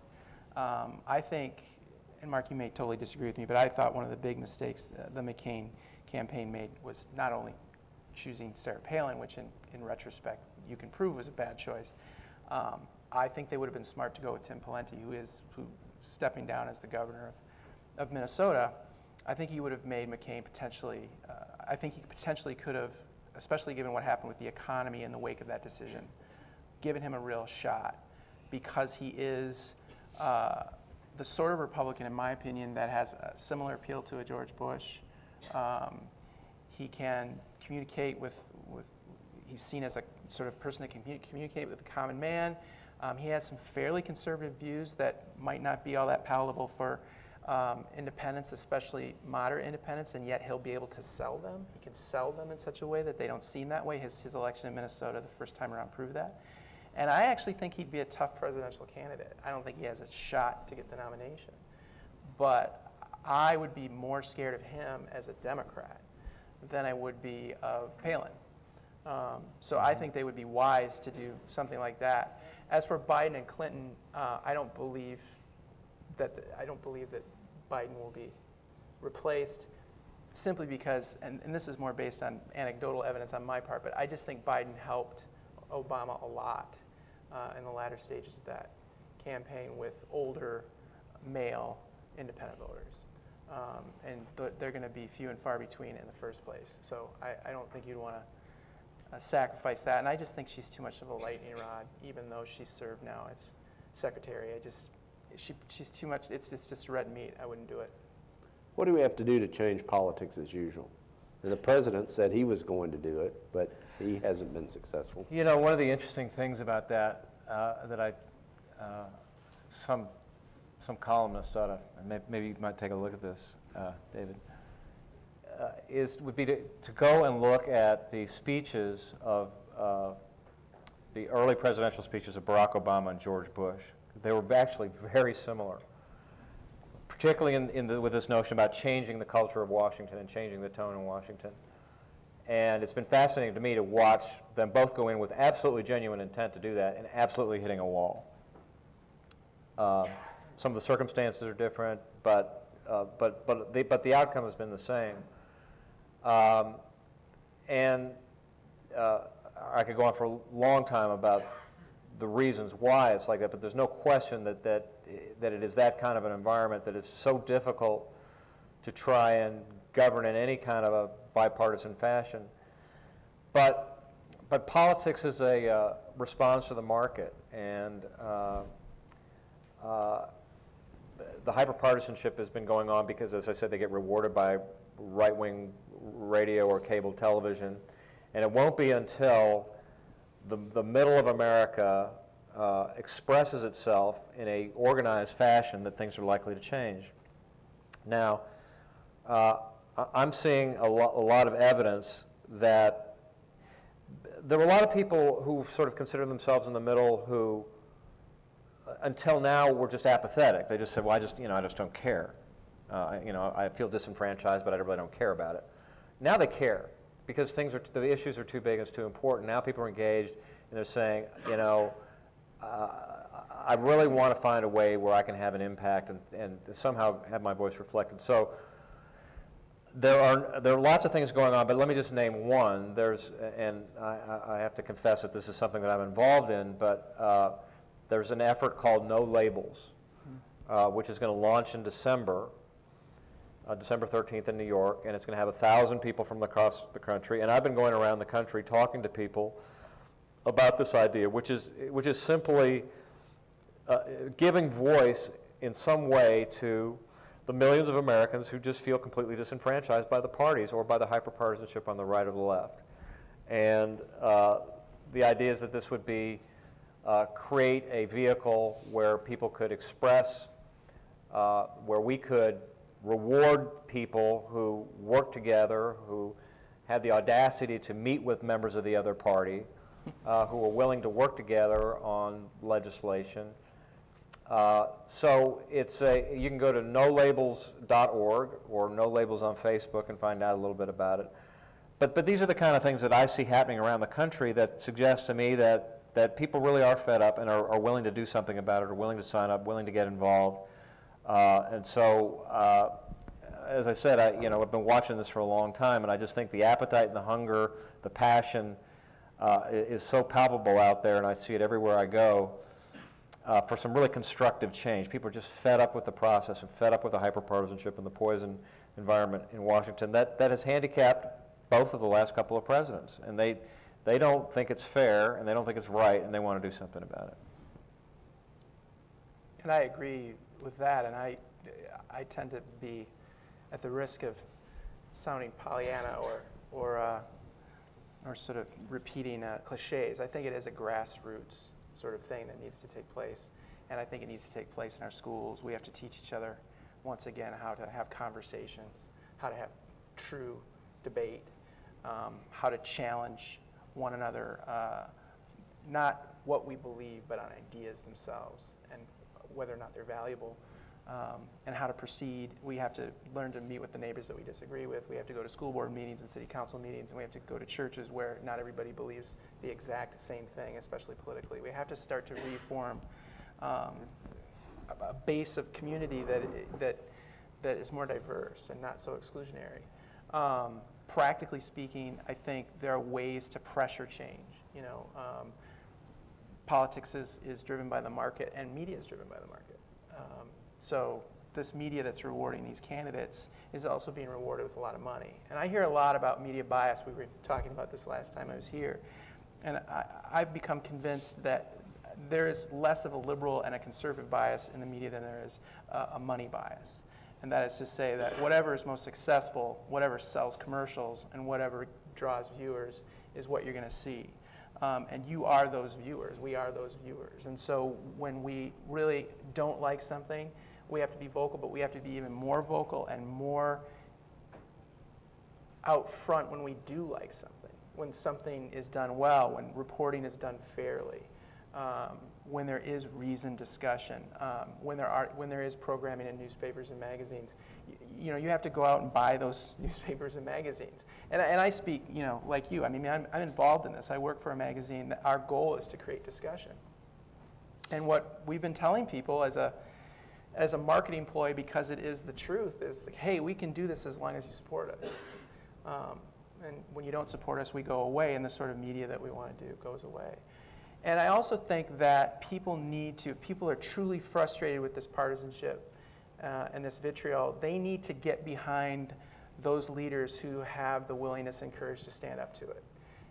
um, I think, and Mark, you may totally disagree with me, but I thought one of the big mistakes uh, the McCain campaign made was not only choosing Sarah Palin, which in, in retrospect you can prove was a bad choice. Um, I think they would have been smart to go with Tim Pawlenty, who is who stepping down as the governor of of Minnesota, I think he would have made McCain potentially, uh, I think he potentially could have, especially given what happened with the economy in the wake of that decision, given him a real shot because he is uh, the sort of Republican, in my opinion, that has a similar appeal to a George Bush. Um, he can communicate with, with, he's seen as a sort of person that can communicate with the common man. Um, he has some fairly conservative views that might not be all that palatable for um, independents, especially moderate independents, and yet he'll be able to sell them. He can sell them in such a way that they don't seem that way. His, his election in Minnesota the first time around proved that. And I actually think he'd be a tough presidential candidate. I don't think he has a shot to get the nomination. But I would be more scared of him as a Democrat than I would be of Palin. Um, so I think they would be wise to do something like that. As for Biden and Clinton, uh, I don't believe that the, I don't believe that Biden will be replaced simply because, and, and this is more based on anecdotal evidence on my part, but I just think Biden helped Obama a lot uh, in the latter stages of that campaign with older male independent voters. Um, and th- they're going to be few and far between in the first place. So I, I don't think you'd want to uh, sacrifice that. And I just think she's too much of a lightning rod, even though she's served now as secretary. I just, she, she's too much, it's, it's just red meat. I wouldn't do it. What do we have to do to change politics as usual? And the president said he was going to do it, but he hasn't been successful. You know, one of the interesting things about that, uh, that I, uh, some, some columnist ought to, maybe you might take a look at this, uh, David, uh, is, would be to, to go and look at the speeches of uh, the early presidential speeches of Barack Obama and George Bush. They were actually very similar, particularly in, in the, with this notion about changing the culture of Washington and changing the tone in Washington. And it's been fascinating to me to watch them both go in with absolutely genuine intent to do that and absolutely hitting a wall. Uh, some of the circumstances are different, but, uh, but, but, the, but the outcome has been the same. Um, and uh, I could go on for a long time about the reasons why it's like that, but there's no question that, that, that it is that kind of an environment that it's so difficult to try and govern in any kind of a bipartisan fashion. But, but politics is a uh, response to the market, and uh, uh, the hyperpartisanship has been going on because, as I said, they get rewarded by right-wing radio or cable television, and it won't be until the, the middle of America uh, expresses itself in a organized fashion that things are likely to change. Now, uh, I'm seeing a, lo a lot of evidence that there were a lot of people who sort of consider themselves in the middle who, uh, until now, were just apathetic. They just said, well, I just, you know, I just don't care. Uh, you know, I feel disenfranchised, but I really don't care about it. Now they care because things are, the issues are too big, it's too important. Now people are engaged and they're saying, you know, uh, I really want to find a way where I can have an impact and, and somehow have my voice reflected. So there are, there are lots of things going on, but let me just name one. There's, and I, I have to confess that this is something that I'm involved in, but uh, there's an effort called No Labels, uh, which is going to launch in December uh, December 13th in New York, and it's going to have a thousand people from across the country. And I've been going around the country talking to people about this idea, which is which is simply uh, giving voice in some way to the millions of Americans who just feel completely disenfranchised by the parties or by the hyperpartisanship on the right or the left. And uh, the idea is that this would be uh, create a vehicle where people could express, uh, where we could reward people who work together, who had the audacity to meet with members of the other party uh, who were willing to work together on legislation. Uh, So it's a, you can go to nolabels.org or No Labels on Facebook and find out a little bit about it. But, but these are the kind of things that I see happening around the country that suggest to me that, that people really are fed up and are, are willing to do something about it, are willing to sign up, willing to get involved. Uh, and so, uh, as I said, I, you know, I've been watching this for a long time, and I just think the appetite and the hunger, the passion uh, is so palpable out there, and I see it everywhere I go uh, for some really constructive change. People are just fed up with the process and fed up with the hyperpartisanship and the poison environment in Washington. That, that has handicapped both of the last couple of presidents. And they, they don't think it's fair, and they don't think it's right, and they want to do something about it. And I agree with that, and I, I tend to be at the risk of sounding Pollyanna or, or, uh, or sort of repeating uh, cliches. I think it is a grassroots sort of thing that needs to take place, and I think it needs to take place in our schools. We have to teach each other, once again, how to have conversations, how to have true debate, um, how to challenge one another, uh, not what we believe, but on ideas themselves and whether or not they're valuable, um, and how to proceed. We have to learn to meet with the neighbors that we disagree with. We have to go to school board meetings and city council meetings, and we have to go to churches where not everybody believes the exact same thing, especially politically. We have to start to reform um, a, base of community that, that, that is more diverse and not so exclusionary. Um, practically speaking, I think there are ways to pressure change. You know, um, politics is, is driven by the market and media is driven by the market. Um, so this media that's rewarding these candidates is also being rewarded with a lot of money. And I hear a lot about media bias. We were talking about this last time I was here. And I, I've become convinced that there is less of a liberal and a conservative bias in the media than there is a money bias. And that is to say that whatever is most successful, whatever sells commercials, and whatever draws viewers is what you're going to see. Um, and you are those viewers. We are those viewers. And so when we really don't like something, we have to be vocal, but we have to be even more vocal and more out front when we do like something, when something is done well, when reporting is done fairly, um, when there is reasoned discussion, um, when there are when there is programming in newspapers and magazines. You, know, you have to go out and buy those newspapers and magazines. And, I- and I speak, you know, like you. I mean, I'm, I'm involved in this. I work for a magazine. That our goal is to create discussion. And what we've been telling people as a as a marketing ploy, because it is the truth, is like, hey, we can do this as long as you support us. Um, and when you don't support us, we go away, and the sort of media that we want to do goes away. And I also think that people need to, if people are truly frustrated with this partisanship uh, and this vitriol, they need to get behind those leaders who have the willingness and courage to stand up to it.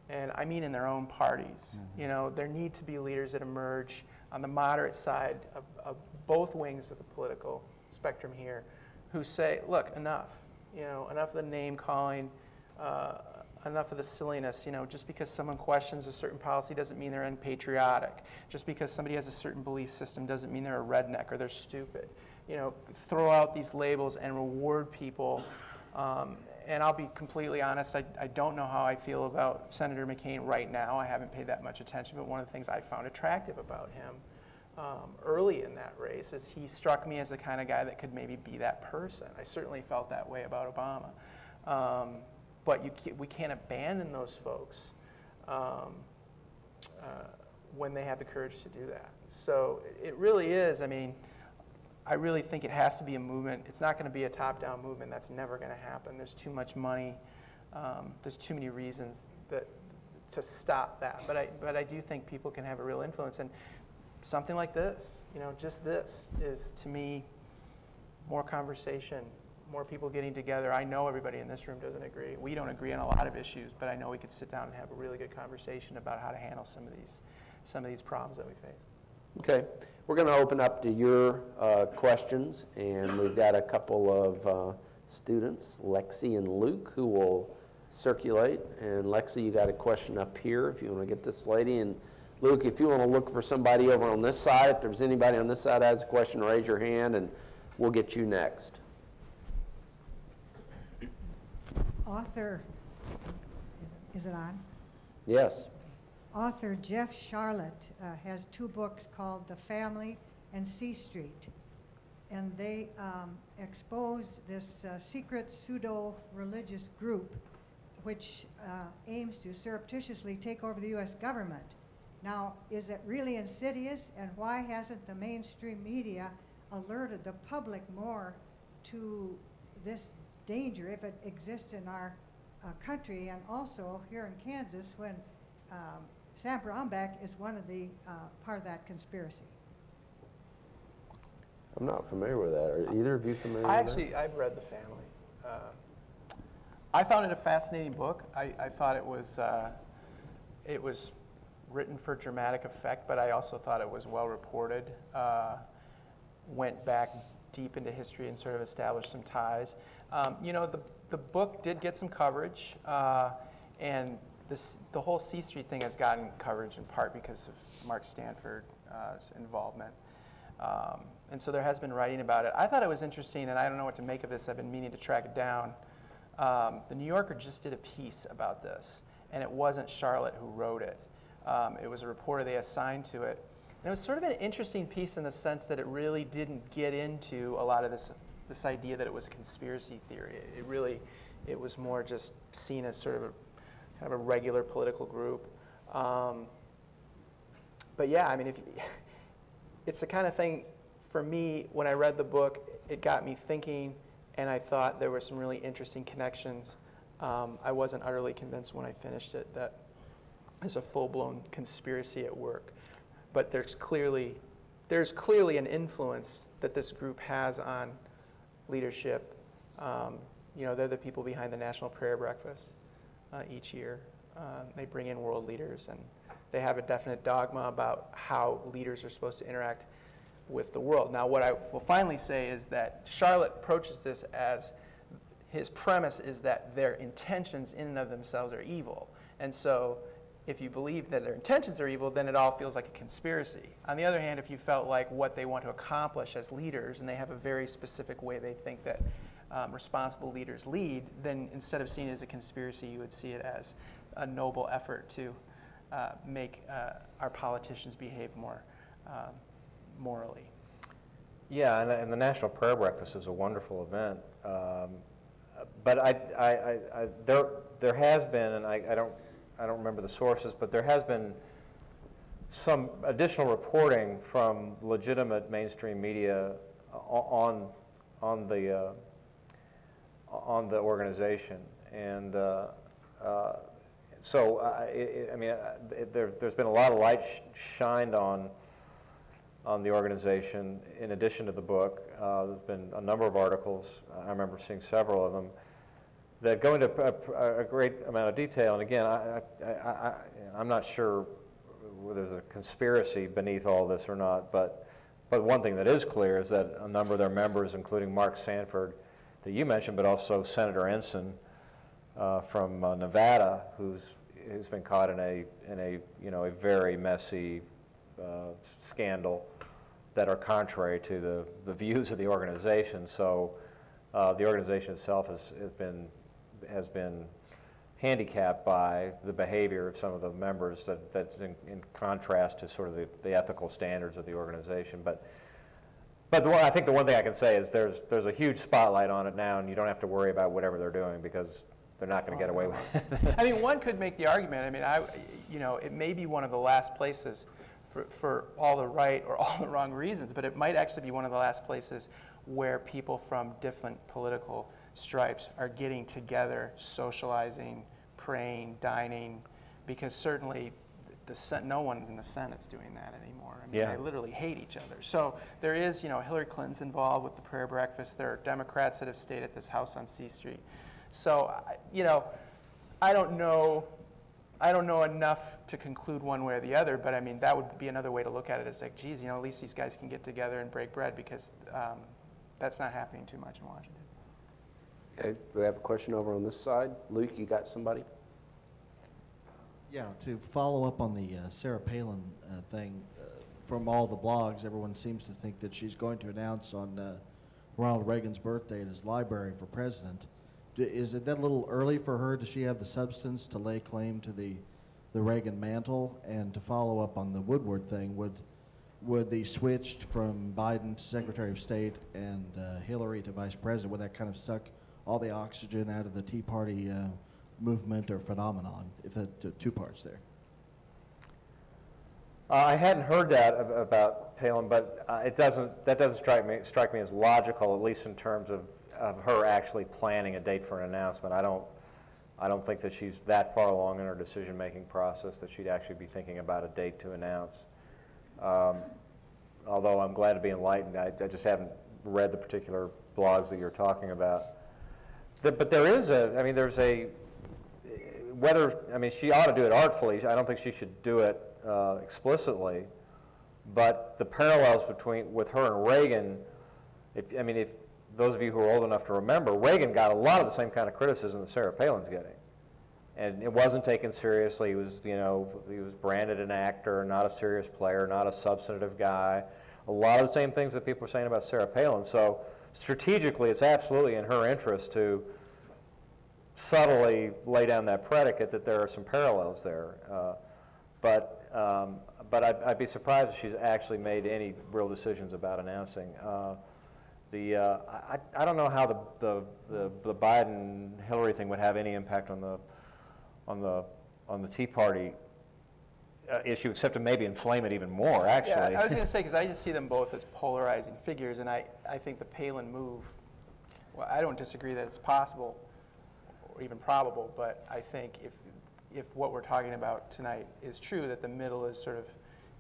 And I mean in their own parties. You know, there need to be leaders that emerge on the moderate side of, of both wings of the political spectrum here who say, look, enough. You know, enough of the name calling, uh, enough of the silliness. You know, just because someone questions a certain policy doesn't mean they're unpatriotic. Just because somebody has a certain belief system doesn't mean they're a redneck or they're stupid. You know, throw out these labels and reward people. Um, and I'll be completely honest, I, I don't know how I feel about Senator McCain right now. I haven't paid that much attention, but one of the things I found attractive about him um, early in that race is he struck me as the kind of guy that could maybe be that person. I certainly felt that way about Obama. Um, but you we can't abandon those folks um, uh, when they have the courage to do that. So it really is, I mean, I really think it has to be a movement. It's not going to be a top-down movement. That's never going to happen. There's too much money. Um, there's too many reasons that to stop that. But I, but I do think people can have a real influence. And something like this, you know, just this is to me more conversation, more people getting together. I know everybody in this room doesn't agree. We don't agree on a lot of issues, but I know we could sit down and have a really good conversation about how to handle some of these, some of these problems that we face. Okay, we're going to open up to your uh, questions, and we've got a couple of uh, students, Lexi and Luke, who will circulate. And Lexi, you got a question up here if you want to get this lady. And Luke, if you want to look for somebody over on this side, if there's anybody on this side that has a question, raise your hand, and we'll get you next. Author Is it on? Yes. Author Jeff Sharlet uh, has two books called The Family and C Street. And they um, expose this uh, secret pseudo-religious group which uh, aims to surreptitiously take over the U.S. government. Now, is it really insidious, and why hasn't the mainstream media alerted the public more to this danger if it exists in our uh, country and also here in Kansas when um, Sam Brownback is one of the uh, part of that conspiracy? I'm not familiar with that. Are either of you familiar I with that? actually, I've read The Family. Uh, I found it a fascinating book. I, I thought it was, uh, it was written for dramatic effect, but I also thought it was well reported. Uh, went back deep into history and sort of established some ties. Um, you know, the, the book did get some coverage, uh, and this, the whole C Street thing has gotten coverage in part because of Mark Sanford's involvement. Um, and so there has been writing about it. I thought it was interesting, and I don't know what to make of this. I've been meaning to track it down. Um, the New Yorker just did a piece about this, and it wasn't Sharlet who wrote it. Um, it was a reporter they assigned to it. And it was sort of an interesting piece in the sense that it really didn't get into a lot of this, this idea that it was a conspiracy theory. It really, it was more just seen as sort of a kind of a regular political group. Um, but yeah, I mean, if it's the kind of thing for me when I read the book, it got me thinking, and I thought there were some really interesting connections. Um, I wasn't utterly convinced when I finished it that there's a full-blown conspiracy at work, but there's clearly there's clearly an influence that this group has on leadership. Um, you know, they're the people behind the National Prayer Breakfast uh, each year. Uh, they bring in world leaders, and they have a definite dogma about how leaders are supposed to interact with the world. Now, what I will finally say is that Sharlet approaches this as his premise is that their intentions in and of themselves are evil. And so, if you believe that their intentions are evil, then it all feels like a conspiracy. On the other hand, if you felt like what they want to accomplish as leaders, and they have a very specific way they think that um, responsible leaders lead, then instead of seeing it as a conspiracy, you would see it as a noble effort to uh, make uh, our politicians behave more um, morally. Yeah, and, and the National Prayer Breakfast is a wonderful event. Um, but I, I, I, there, there has been, and I, I, don't, I don't remember the sources, but there has been some additional reporting from legitimate mainstream media on, on, the, uh, on the organization. And uh, uh, so, uh, it, I mean, it, there, has been a lot of light sh shined on on the organization in addition to the book. Uh, there's been a number of articles, I remember seeing several of them, that go into a, a great amount of detail. And again, I, I, am not sure whether there's a conspiracy beneath all this or not, but, but one thing that is clear is that a number of their members, including Mark Sanford, that you mentioned, but also Senator Ensign uh, from uh, Nevada, who's, who's been caught in a, in a, you know, a very messy uh, scandal that are contrary to the, the views of the organization. So uh, the organization itself has, has, been, has been handicapped by the behavior of some of the members that, that's in, in contrast to sort of the, the ethical standards of the organization. But, but one, I think the one thing I can say is there's, there's a huge spotlight on it now, and you don't have to worry about whatever they're doing because they're not going to get away with it. I mean, one could make the argument. I mean, I, you know, it may be one of the last places for, for all the right or all the wrong reasons, but it might actually be one of the last places where people from different political stripes are getting together, socializing, praying, dining, because certainly the, no one in the Senate's doing that anymore. I mean, yeah. they literally hate each other. So there is, you know, Hillary Clinton's involved with the prayer breakfast. There are Democrats that have stayed at this house on C Street. So, you know, I don't know I don't know enough to conclude one way or the other, but I mean, that would be another way to look at it. It's like, geez, you know, at least these guys can get together and break bread because um, that's not happening too much in Washington. Okay, we have a question over on this side. Luke, you got somebody? Yeah, to follow up on the uh, Sarah Palin uh, thing, uh, from all the blogs, everyone seems to think that she's going to announce on uh, Ronald Reagan's birthday at his library for president D- Is it that a little early for her? Does she have the substance to lay claim to the, the Reagan mantle? And to follow up on the Woodward thing, would, would the switch from Biden to Secretary of State and uh, Hillary to Vice President, would that kind of suck all the oxygen out of the Tea Party uh, movement or phenomenon? If that, two parts there. Uh, I hadn't heard that ab- about Palin, but uh, it doesn't, that doesn't strike me, strike me as logical, at least in terms of, of her actually planning a date for an announcement. I don't, I don't think that she's that far along in her decision-making process that she'd actually be thinking about a date to announce. Um, Although I'm glad to be enlightened, I, I just haven't read the particular blogs that you're talking about. The- But there is a, I mean, there's a, whether, I mean, she ought to do it artfully. I don't think she should do it uh, explicitly. But the parallels between, with her and Reagan, if, I mean, if those of you who are old enough to remember, Reagan got a lot of the same kind of criticism that Sarah Palin's getting. And it wasn't taken seriously. He was, you know, he was branded an actor, not a serious player, not a substantive guy. A lot of the same things that people are saying about Sarah Palin. So strategically, it's absolutely in her interest to subtly lay down that predicate that there are some parallels there. Uh, but um, but I'd, I'd be surprised if she's actually made any real decisions about announcing. Uh, the uh, I, I don't know how the, the, the, the Biden Hillary thing would have any impact on the on the on the Tea Party uh, issue, except to maybe inflame it even more. Actually, Yeah, I was going to say, because I just see them both as polarizing figures, and I, I think the Palin move, well, I don't disagree that it's possible or even probable, but I think if, if what we're talking about tonight is true, that the middle is sort of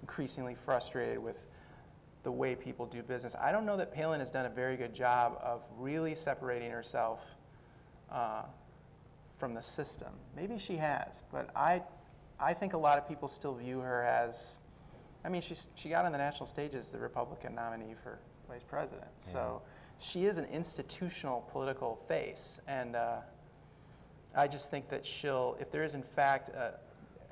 increasingly frustrated with the way people do business, I don't know that Palin has done a very good job of really separating herself uh, from the system. Maybe she has, but I, I think a lot of people still view her as, I mean, she's, she got on the national stage as the Republican nominee for vice president. So she is an institutional political face. And uh, I just think that she'll, if there is in fact, a,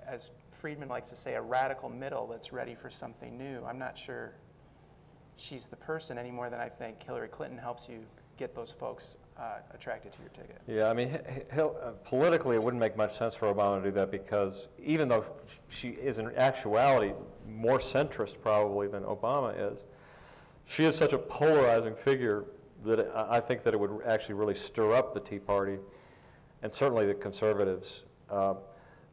as Friedman likes to say, a radical middle that's ready for something new, I'm not sure she's the person any more than I think Hillary Clinton helps you get those folks uh, attracted to your ticket. Yeah, I mean, uh, politically, it wouldn't make much sense for Obama to do that because even though she is in actuality more centrist probably than Obama is, she is such a polarizing figure that I think that it would actually really stir up the Tea Party and certainly the conservatives. Uh,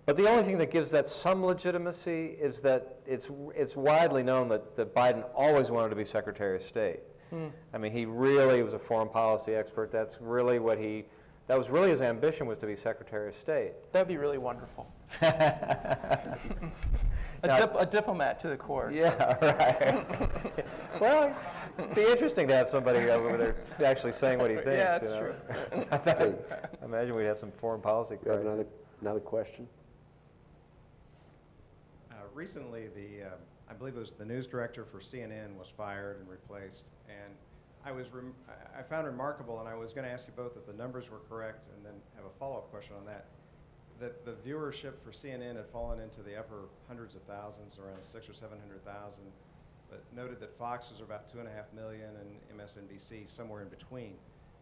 But the only thing that gives that some legitimacy is that it's, it's widely known that, that Biden always wanted to be Secretary of State. I mean, he really was a foreign policy expert. That's really what he, that was really his ambition was to be Secretary of State. That would be really wonderful. a, Now- dip, a diplomat to the core. Yeah, right. well, it'd be interesting to have somebody over there actually saying what he thinks. Yeah, that's you know? true. I imagine we'd have some foreign policy You have crisis. another, another question? Uh, Recently, the, uh, I believe it was the news director for CNN was fired and replaced, and I was, rem- I- I found remarkable, and I was going to ask you both if the numbers were correct, and then have a follow-up question on that, that the viewership for CNN had fallen into the upper hundreds of thousands, around six or seven hundred thousand, but noted that Fox was about two and a half million and MSNBC somewhere in between.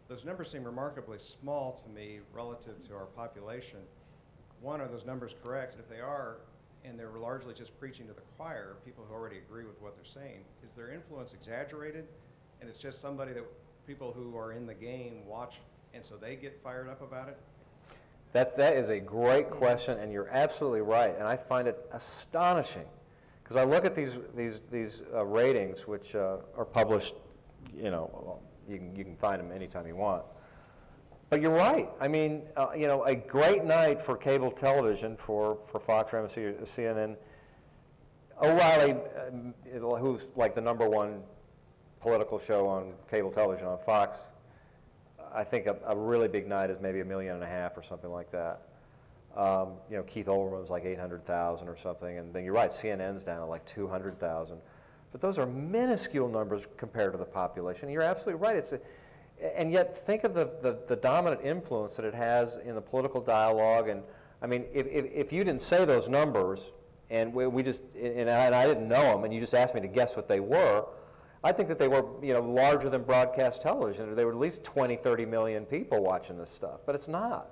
Those numbers seem remarkably small to me relative to our population one, are those numbers correct? And if they are, and they're largely just preaching to the choir, people who already agree with what they're saying, is their influence exaggerated? And it's just somebody that people who are in the game watch, and so they get fired up about it? That, that is a great question, and you're absolutely right. And I find it astonishing because I look at these, these, these uh, ratings, which uh, are published, you know, you can, you can find them anytime you want. But you're right. I mean, uh, you know, a great night for cable television for, for Fox or CNN. O'Reilly, um, who's like the number one political show on cable television on Fox, I think a, a really big night is maybe a million and a half or something like that. Um, you know, Keith Olbermann's like 800,000 or something, and then you're right, CNN's down at like 200,000. But those are minuscule numbers compared to the population. You're absolutely right. It's a, and yet, think of the, the, the dominant influence that it has in the political dialogue. And I mean, if, if, if you didn't say those numbers, and we, we just, and I, and I didn't know them, and you just asked me to guess what they were, I think that they were, you know, larger than broadcast television. They were at least 20, 30 million people watching this stuff, but it's not.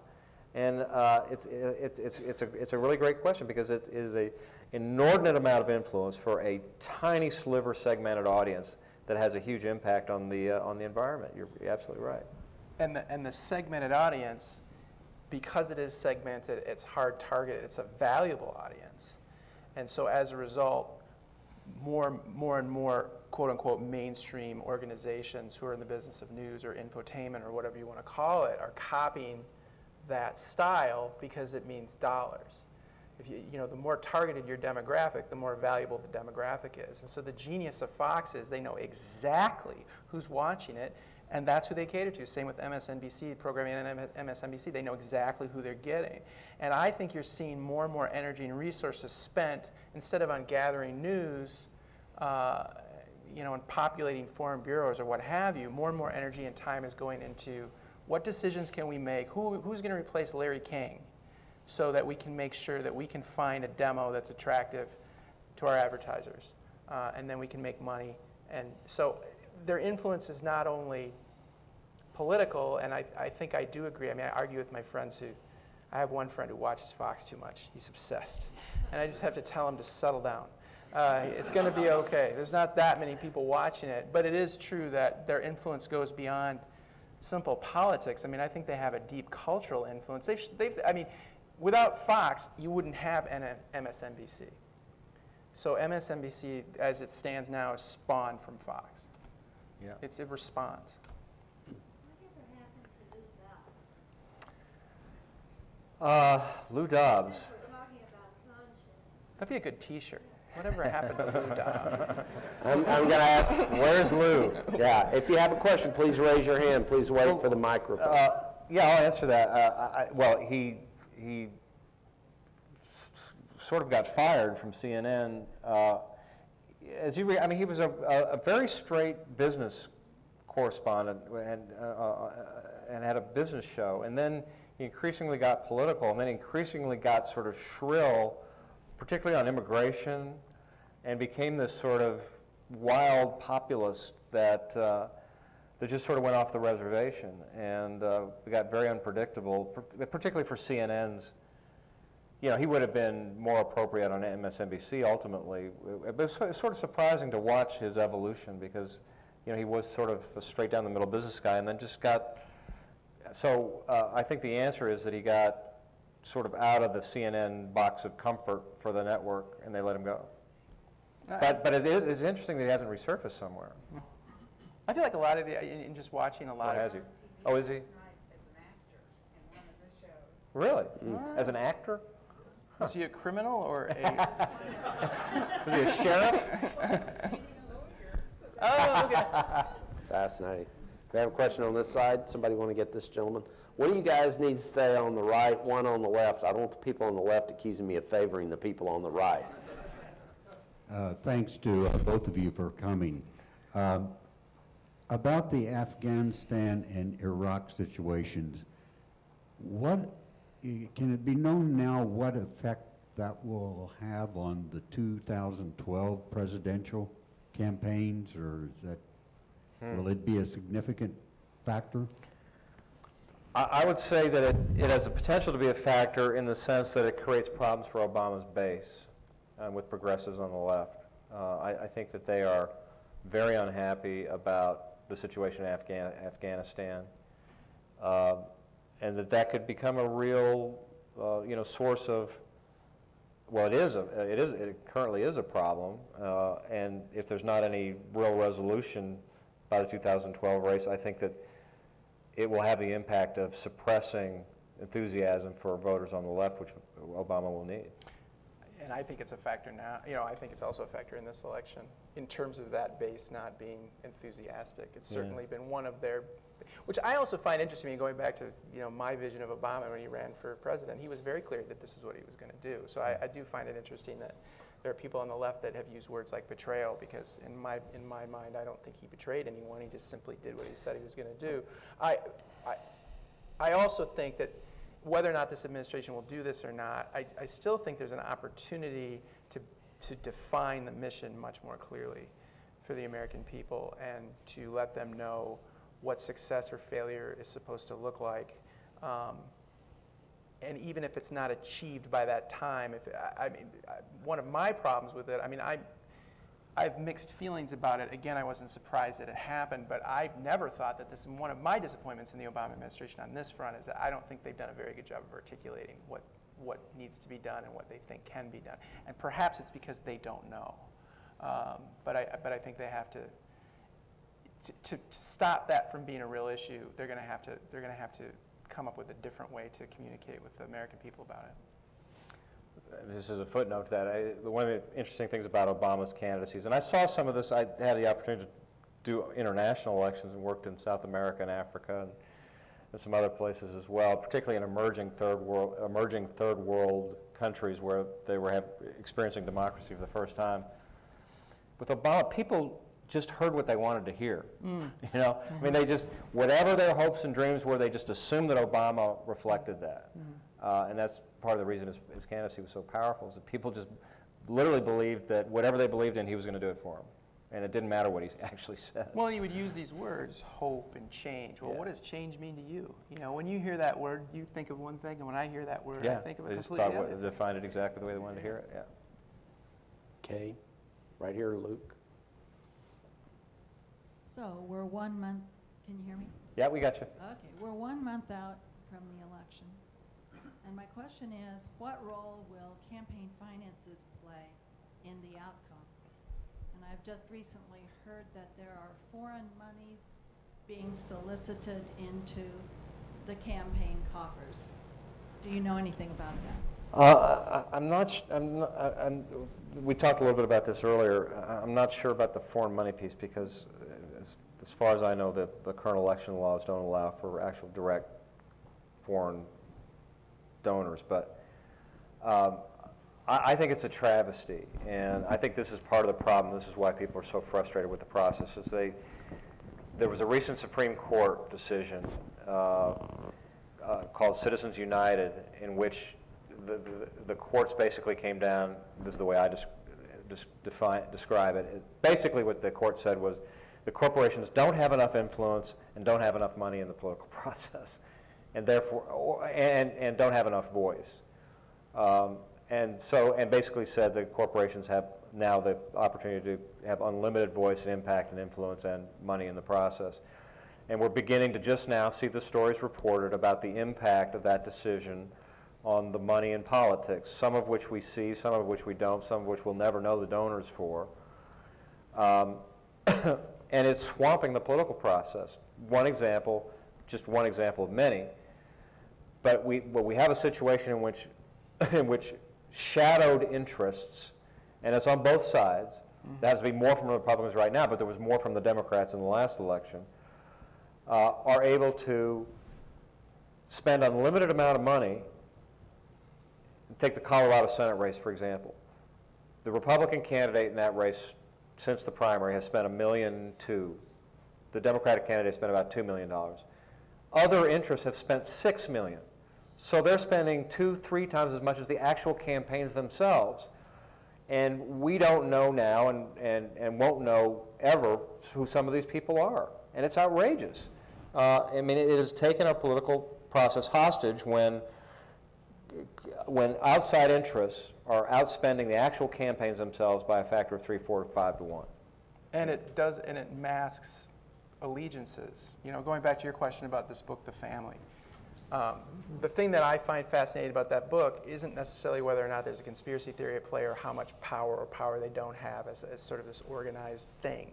And uh, it's, it's, it's, it's, a, it's a really great question because it is a inordinate amount of influence for a tiny sliver segmented audience that has a huge impact on the, uh, on the environment. You're absolutely right. And the, and the segmented audience, because it is segmented, it's hard targeted, it's a valuable audience. And so as a result, more, more and more quote unquote mainstream organizations who are in the business of news or infotainment or whatever you want to call it are copying that style because it means dollars. If you, you know, the more targeted your demographic, the more valuable the demographic is. And so the genius of Fox is they know exactly who's watching it, and that's who they cater to. Same with MSNBC, programming on MSNBC, they know exactly who they're getting. And I think you're seeing more and more energy and resources spent instead of on gathering news, uh, you know, and populating foreign bureaus or what have you, more and more energy and time is going into what decisions can we make? Who, who's going to replace Larry King so that we can make sure that we can find a demo that's attractive to our advertisers? Uh, and then we can make money. And so their influence is not only political, and I, I think I do agree. I mean, I argue with my friends who, I have one friend who watches Fox too much. He's obsessed. And I just have to tell him to settle down. Uh, it's going to be okay. There's not that many people watching it, but it is true that their influence goes beyond simple politics. I mean, I think they have a deep cultural influence. They've, they've, I mean, without Fox, you wouldn't have MSNBC. So MSNBC, as it stands now, is spawned from Fox. Yeah. It's, it responds. Whatever happened to Lou Dobbs? Uh, Lou Dobbs. Since we're talking about Sanchez. That'd be a good T-shirt. Whatever happened to Lou Dobbs? I'm, I'm going to ask, where's Lou? Yeah, if you have a question, please raise your hand. Please wait for the microphone. Uh, yeah, I'll answer that. Uh, I, well, he, he s- sort of got fired from CNN. Uh, as you, re- I mean, he was a, a, a very straight business correspondent and, uh, uh, and had a business show. And then he increasingly got political, and then increasingly got sort of shrill, particularly on immigration, and became this sort of wild populist that uh, that just sort of went off the reservation and uh, got very unpredictable, particularly for CNN's. You know, he would have been more appropriate on MSNBC ultimately. But it's sort of surprising to watch his evolution because, you know, he was sort of a straight down the middle business guy and then just got. So uh, I think the answer is that he got sort of out of the CNN box of comfort for the network and they let him go. But, but it is, it's interesting that he hasn't resurfaced somewhere. I feel like a lot of the, in, in just watching a lot oh, has of, he? Oh, is he? Really? As an actor? is mm. he a criminal or a? Was he a sheriff? oh, okay. Fascinating. We have a question on this side. Somebody want to get this gentleman? One of you guys needs to stay on the right, one on the left. I don't want the people on the left accusing me of favoring the people on the right. Uh, Thanks to uh, both of you for coming. Um, About the Afghanistan and Iraq situations, what, can it be known now what effect that will have on the 2012 presidential campaigns, or is that, will it be a significant factor? I, would say that it, it has the potential to be a factor in the sense that it creates problems for Obama's base uh, with progressives on the left. Uh, I, I think that they are very unhappy about the situation in Afghan, Afghanistan, uh, and that that could become a real, uh, you know, source of. Well, it is. A, it is. It currently is a problem, uh, and if there's not any real resolution by the 2012 race, I think that it will have the impact of suppressing enthusiasm for voters on the left, which Obama will need. And I think it's a factor now. You know, I think it's also a factor in this election in terms of that base not being enthusiastic. It's Yeah. certainly been one of their, which I also find interesting. Going back to you know my vision of Obama when he ran for president, he was very clear that this is what he was going to do. So I, I do find it interesting that there are people on the left that have used words like betrayal because in my in my mind, I don't think he betrayed anyone. He just simply did what he said he was going to do. I, I I also think that whether or not this administration will do this or not, I, I still think there's an opportunity to, to define the mission much more clearly for the American people and to let them know what success or failure is supposed to look like. Um, and even if it's not achieved by that time, if I, I mean, I, one of my problems with it, I mean, I, I have mixed feelings about it. Again, I wasn't surprised that it happened, but I've never thought that this. And one of my disappointments in the Obama administration on this front is that I don't think they've done a very good job of articulating what what needs to be done and what they think can be done. And perhaps it's because they don't know. Um, but I but I think they have to. To, to, to stop that from being a real issue, they're going to have to they're going to have to come up with a different way to communicate with the American people about it. This is a footnote to that. I, one of the interesting things about Obama's candidacies, and I saw some of this, I had the opportunity to do international elections and worked in South America and Africa and, and some other places as well, particularly in emerging third world, emerging third world countries where they were have, experiencing democracy for the first time. With Obama, people just heard what they wanted to hear. You know, I mean, they just whatever their hopes and dreams were, they just assumed that Obama reflected that, uh, and that's part of the reason his, his candidacy was so powerful. Is that people just literally believed that whatever they believed in, he was going to do it for them, and it didn't matter what he actually said. Well, you would use these words, hope and change. Well, Yeah. what does change mean to you? You know, when you hear that word, you think of one thing, and when I hear that word, yeah, I think of they a just completely thought other. what, defined it exactly the way they wanted to hear it. Yeah. Kay, right here, Luke. So we're one month, can you hear me? Yeah, we got you. Okay, we're one month out from the election. And my question is, what role will campaign finances play in the outcome? And I've just recently heard that there are foreign monies being solicited into the campaign coffers. Do you know anything about that? Uh, I, I'm not, sh- I'm not, I- I'm, we talked a little bit about this earlier. I'm not sure about the foreign money piece because as, far as I know, the, the current election laws don't allow for actual direct foreign donors. But um, I, I think it's a travesty, and I think this is part of the problem. This is why people are so frustrated with the process. Is they, there was a recent Supreme Court decision uh, uh, called Citizens United, in which the, the, the courts basically came down, this is the way I just define, describe it. It- Basically, what the court said was the corporations don't have enough influence and don't have enough money in the political process, and therefore, or, and, and don't have enough voice. Um, and so, and basically said that corporations have now the opportunity to have unlimited voice and impact and influence and money in the process. And we're beginning to just now see the stories reported about the impact of that decision on the money in politics, some of which we see, some of which we don't, some of which we'll never know the donors for. Um, and it's swamping the political process. One example, just one example of many, but we, but we have a situation in which, in which shadowed interests, and it's on both sides, there has to be more from the Republicans right now, but there was more from the Democrats in the last election, uh, are able to spend unlimited amount of money. Take the Colorado Senate race, for example. The Republican candidate in that race since the primary has spent a million two. The Democratic candidate spent about $2 million. Other interests have spent 6 million. So they're spending two, three times as much as the actual campaigns themselves. And we don't know now and, and, and won't know ever who some of these people are. And it's outrageous. Uh, I mean, it has taken our political process hostage when, when outside interests are outspending the actual campaigns themselves by a factor of three, four, five to one. And it does, and it masks allegiances. You know, going back to your question about this book, The Family. Um, the thing that I find fascinating about that book isn't necessarily whether or not there's a conspiracy theory at play or how much power or power they don't have as, as sort of this organized thing.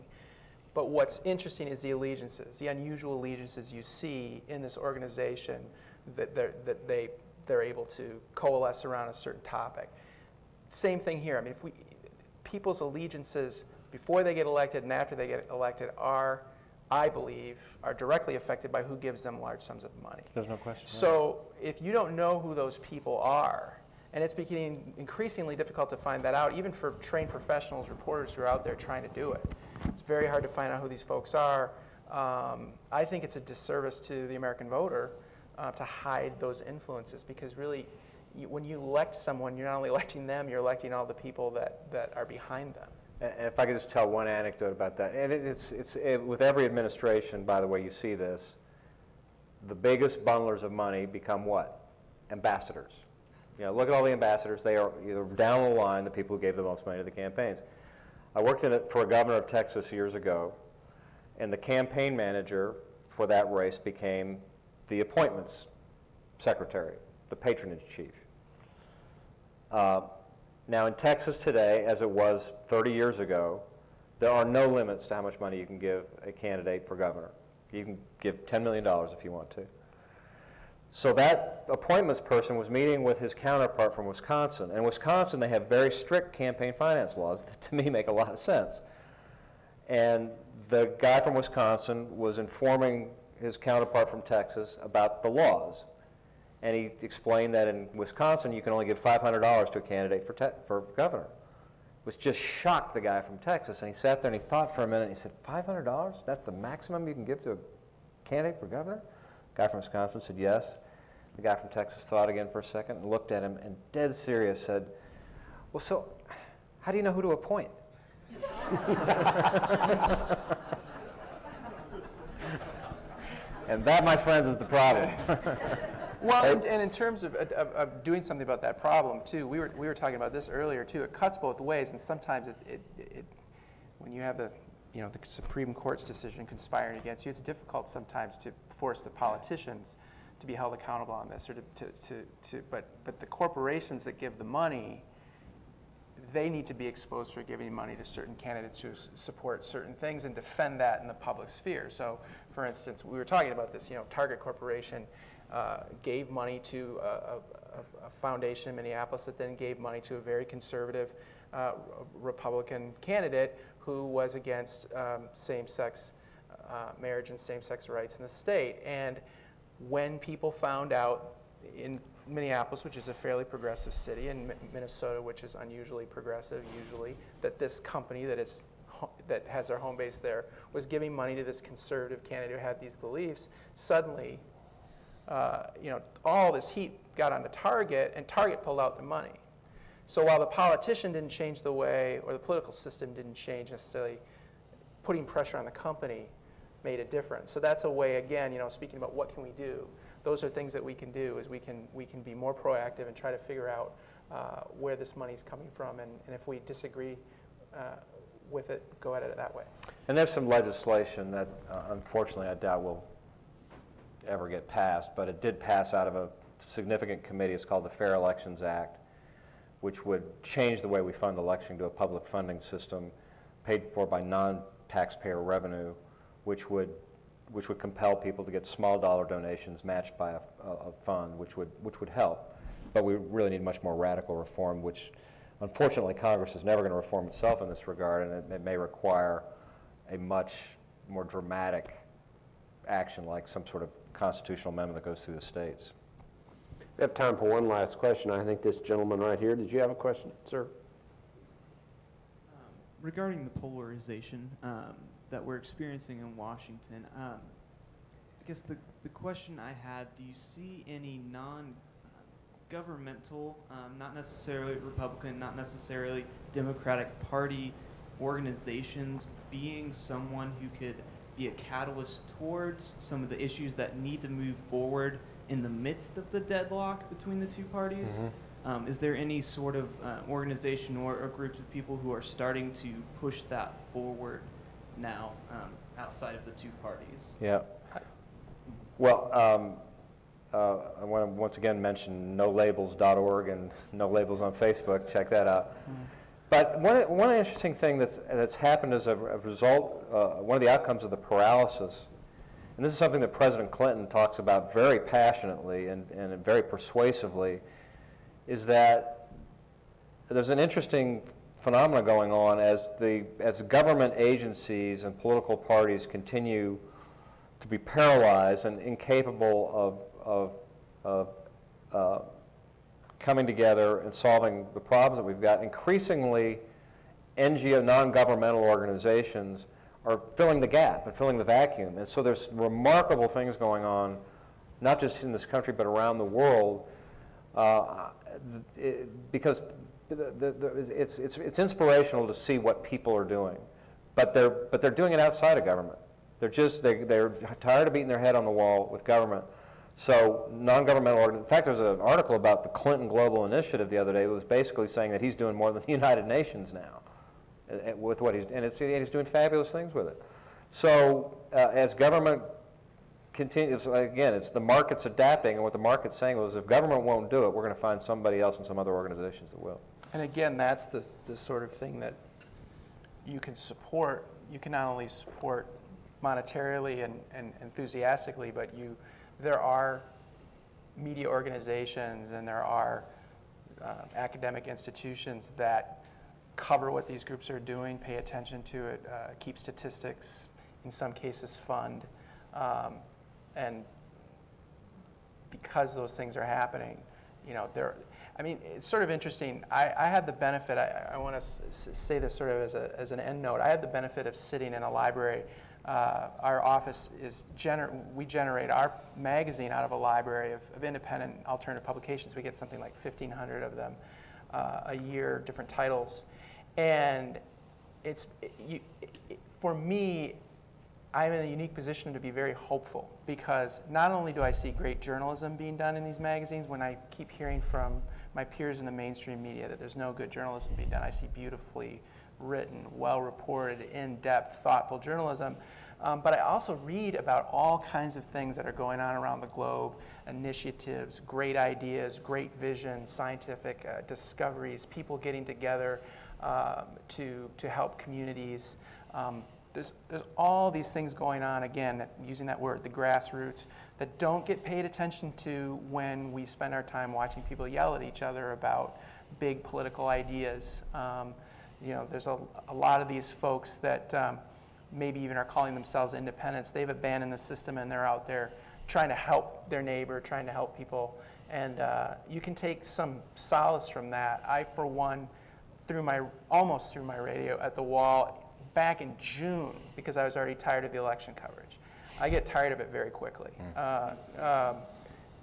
But what's interesting is the allegiances, the unusual allegiances you see in this organization that, that they, they're able to coalesce around a certain topic. Same thing here. I mean, if we, people's allegiances before they get elected and after they get elected are, I believe, are directly affected by who gives them large sums of money. There's no question. So if you don't know who those people are, and it's becoming increasingly difficult to find that out, even for trained professionals, reporters who are out there trying to do it. It's very hard to find out who these folks are. Um, I think it's a disservice to the American voter uh, to hide those influences because really, you, when you elect someone, you're not only electing them, you're electing all the people that, that are behind them. And If I could just tell one anecdote about that, and it- it's, it's, it- with every administration, by the way, you see this, the biggest bundlers of money become what? Ambassadors. You know, look at all the ambassadors, they are either down the line, the people who gave the most money to the campaigns. I worked in it for a governor of Texas years ago, and the campaign manager for that race became the appointments secretary, the patronage chief. Uh, Now, in Texas today, as it was 30 years ago, there are no limits to how much money you can give a candidate for governor. You can give $10 million if you want to. So that appointments person was meeting with his counterpart from Wisconsin. And in Wisconsin, they have very strict campaign finance laws that to me make a lot of sense. And the guy from Wisconsin was informing his counterpart from Texas about the laws. And he explained that in Wisconsin, you can only give $500 to a candidate for, for governor. Which just shocked the guy from Texas. And he sat there and he thought for a minute and he said, $500? That's the maximum you can give to a candidate for governor? The Guy from Wisconsin said, yes. The guy from Texas thought again for a second and looked at him and dead serious said, well, so how do you know who to appoint? and that, my friends, is the problem. Well, and, and in terms of, of, of doing something about that problem too, we were, we were talking about this earlier too. It cuts both ways, and sometimes it, it, it when you have the, you know, the Supreme Court's decision conspiring against you, it's difficult sometimes to force the politicians to be held accountable on this, or to, to, to, to but, but the corporations that give the money, they need to be exposed for giving money to certain candidates who support certain things and defend that in the public sphere. So, for instance, we were talking about this, you know, Target Corporation uh, gave money to a, a, a- foundation in Minneapolis that then gave money to a very conservative uh, Republican candidate who was against um, same-sex uh, marriage and same-sex rights in the state. And when people found out in Minneapolis, which is a fairly progressive city, and Mi- Minnesota, which is unusually progressive usually, that this company that is that has their home base there was giving money to this conservative candidate who had these beliefs, suddenly, uh, you know, all this heat got onto Target, and Target pulled out the money. So while the politician didn't change the way, or the political system didn't change necessarily, putting pressure on the company made a difference. So that's a way, again, you know, speaking about what can we do, those are things that we can do, is we can, we can be more proactive and try to figure out uh, where this money is coming from, and, and if we disagree uh, with it, go at it that way. And there's some legislation that uh, unfortunately I doubt will ever get passed, but it did pass out of a significant committee. It's called the Fair Elections Act, which would change the way we fund election to a public funding system paid for by non-taxpayer revenue, which would, which would compel people to get small dollar donations matched by a, a a fund, which would, which would help. But we really need much more radical reform, which unfortunately Congress is never going to reform itself in this regard, and it, it may require a much more dramatic action, like some sort of constitutional amendment that goes through the states. We have time for one last question. I think this gentleman right here, did you have a question, sir? Um, regarding the polarization um, that we're experiencing in Washington, um, I guess the, the question I had do you see any non governmental, um, not necessarily Republican, not necessarily Democratic Party organizations being someone who could be a catalyst towards some of the issues that need to move forward in the midst of the deadlock between the two parties? Um, is there any sort of uh, organization or, or groups of people who are starting to push that forward now um, outside of the two parties? Yeah. Well, um, uh, I want to once again mention nolabels.org and no labels on Facebook. Check that out. But one, one interesting thing that's, that's happened as a, a result, uh, one of the outcomes of the paralysis, and this is something that President Clinton talks about very passionately and, and very persuasively, is that there's an interesting phenomena going on as the as government agencies and political parties continue to be paralyzed and incapable of, of, of uh, coming together and solving the problems that we've got. Increasingly, NGO, non-governmental organizations are filling the gap and filling the vacuum. And so there's remarkable things going on, not just in this country, but around the world, uh, it- because the, the, the- it's, it's, it's inspirational to see what people are doing, but they're, but they're doing it outside of government. They're just, they, they're tired of beating their head on the wall with government. So non-governmental, in fact, there's an article about the Clinton Global Initiative the other day that was basically saying that he's doing more than the United Nations now uh, uh, with what he's, and it's, and he's doing fabulous things with it. So uh, as government continues, again, it's the market's adapting, and what the market's saying was if government won't do it, we're going to find somebody else and some other organizations that will. And again, that's the, the sort of thing that you can support. You can not only support monetarily and, and enthusiastically, but you, there are media organizations and there are uh, academic institutions that cover what these groups are doing, pay attention to it, uh, keep statistics, in some cases fund. Um, and because those things are happening, you know, there, I mean, it's sort of interesting. I, I had the benefit, I, I want to say this sort of as, a, as an end note. I had the benefit of sitting in a library. Uh, our office is, gener- we generate our magazine out of a library of, of independent alternative publications. We get something like 1,500 of them uh, a year, different titles. And it's, you, for me, I'm in a unique position to be very hopeful because not only do I see great journalism being done in these magazines, when I keep hearing from my peers in the mainstream media that there's no good journalism being done, I see beautifully written, well reported, in depth, thoughtful journalism. Um, but I also read about all kinds of things that are going on around the globe initiatives, great ideas, great visions, scientific uh, discoveries, people getting together um, to, to help communities. Um, there's, there's all these things going on, again, using that word, the grassroots, that don't get paid attention to when we spend our time watching people yell at each other about big political ideas. Um, you know, there's a, a lot of these folks that um, maybe even are calling themselves independents. They've abandoned the system and they're out there trying to help their neighbor, trying to help people. And uh, you can take some solace from that. I, for one, threw my, almost threw my radio at the wall back in June because I was already tired of the election coverage. I get tired of it very quickly. Uh, um,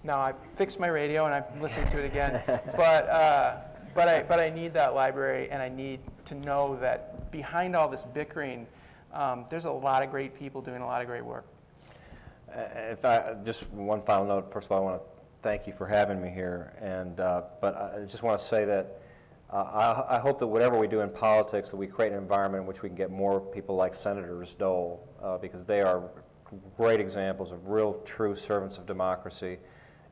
now I fixed my radio and I'm listening to it again, but uh, but I but I need that library and I need to know that behind all this bickering, um, there's a lot of great people doing a lot of great work. Uh, If I, just one final note, first of all, I want to thank you for having me here, and, uh, but I just want to say that uh, I, I hope that whatever we do in politics, that we create an environment in which we can get more people like Senators Dole, uh, because they are great examples of real, true servants of democracy,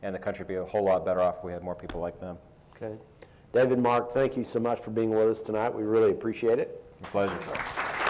and the country would be a whole lot better off if we had more people like them. Okay. David, Mark, thank you so much for being with us tonight. We really appreciate it. A pleasure.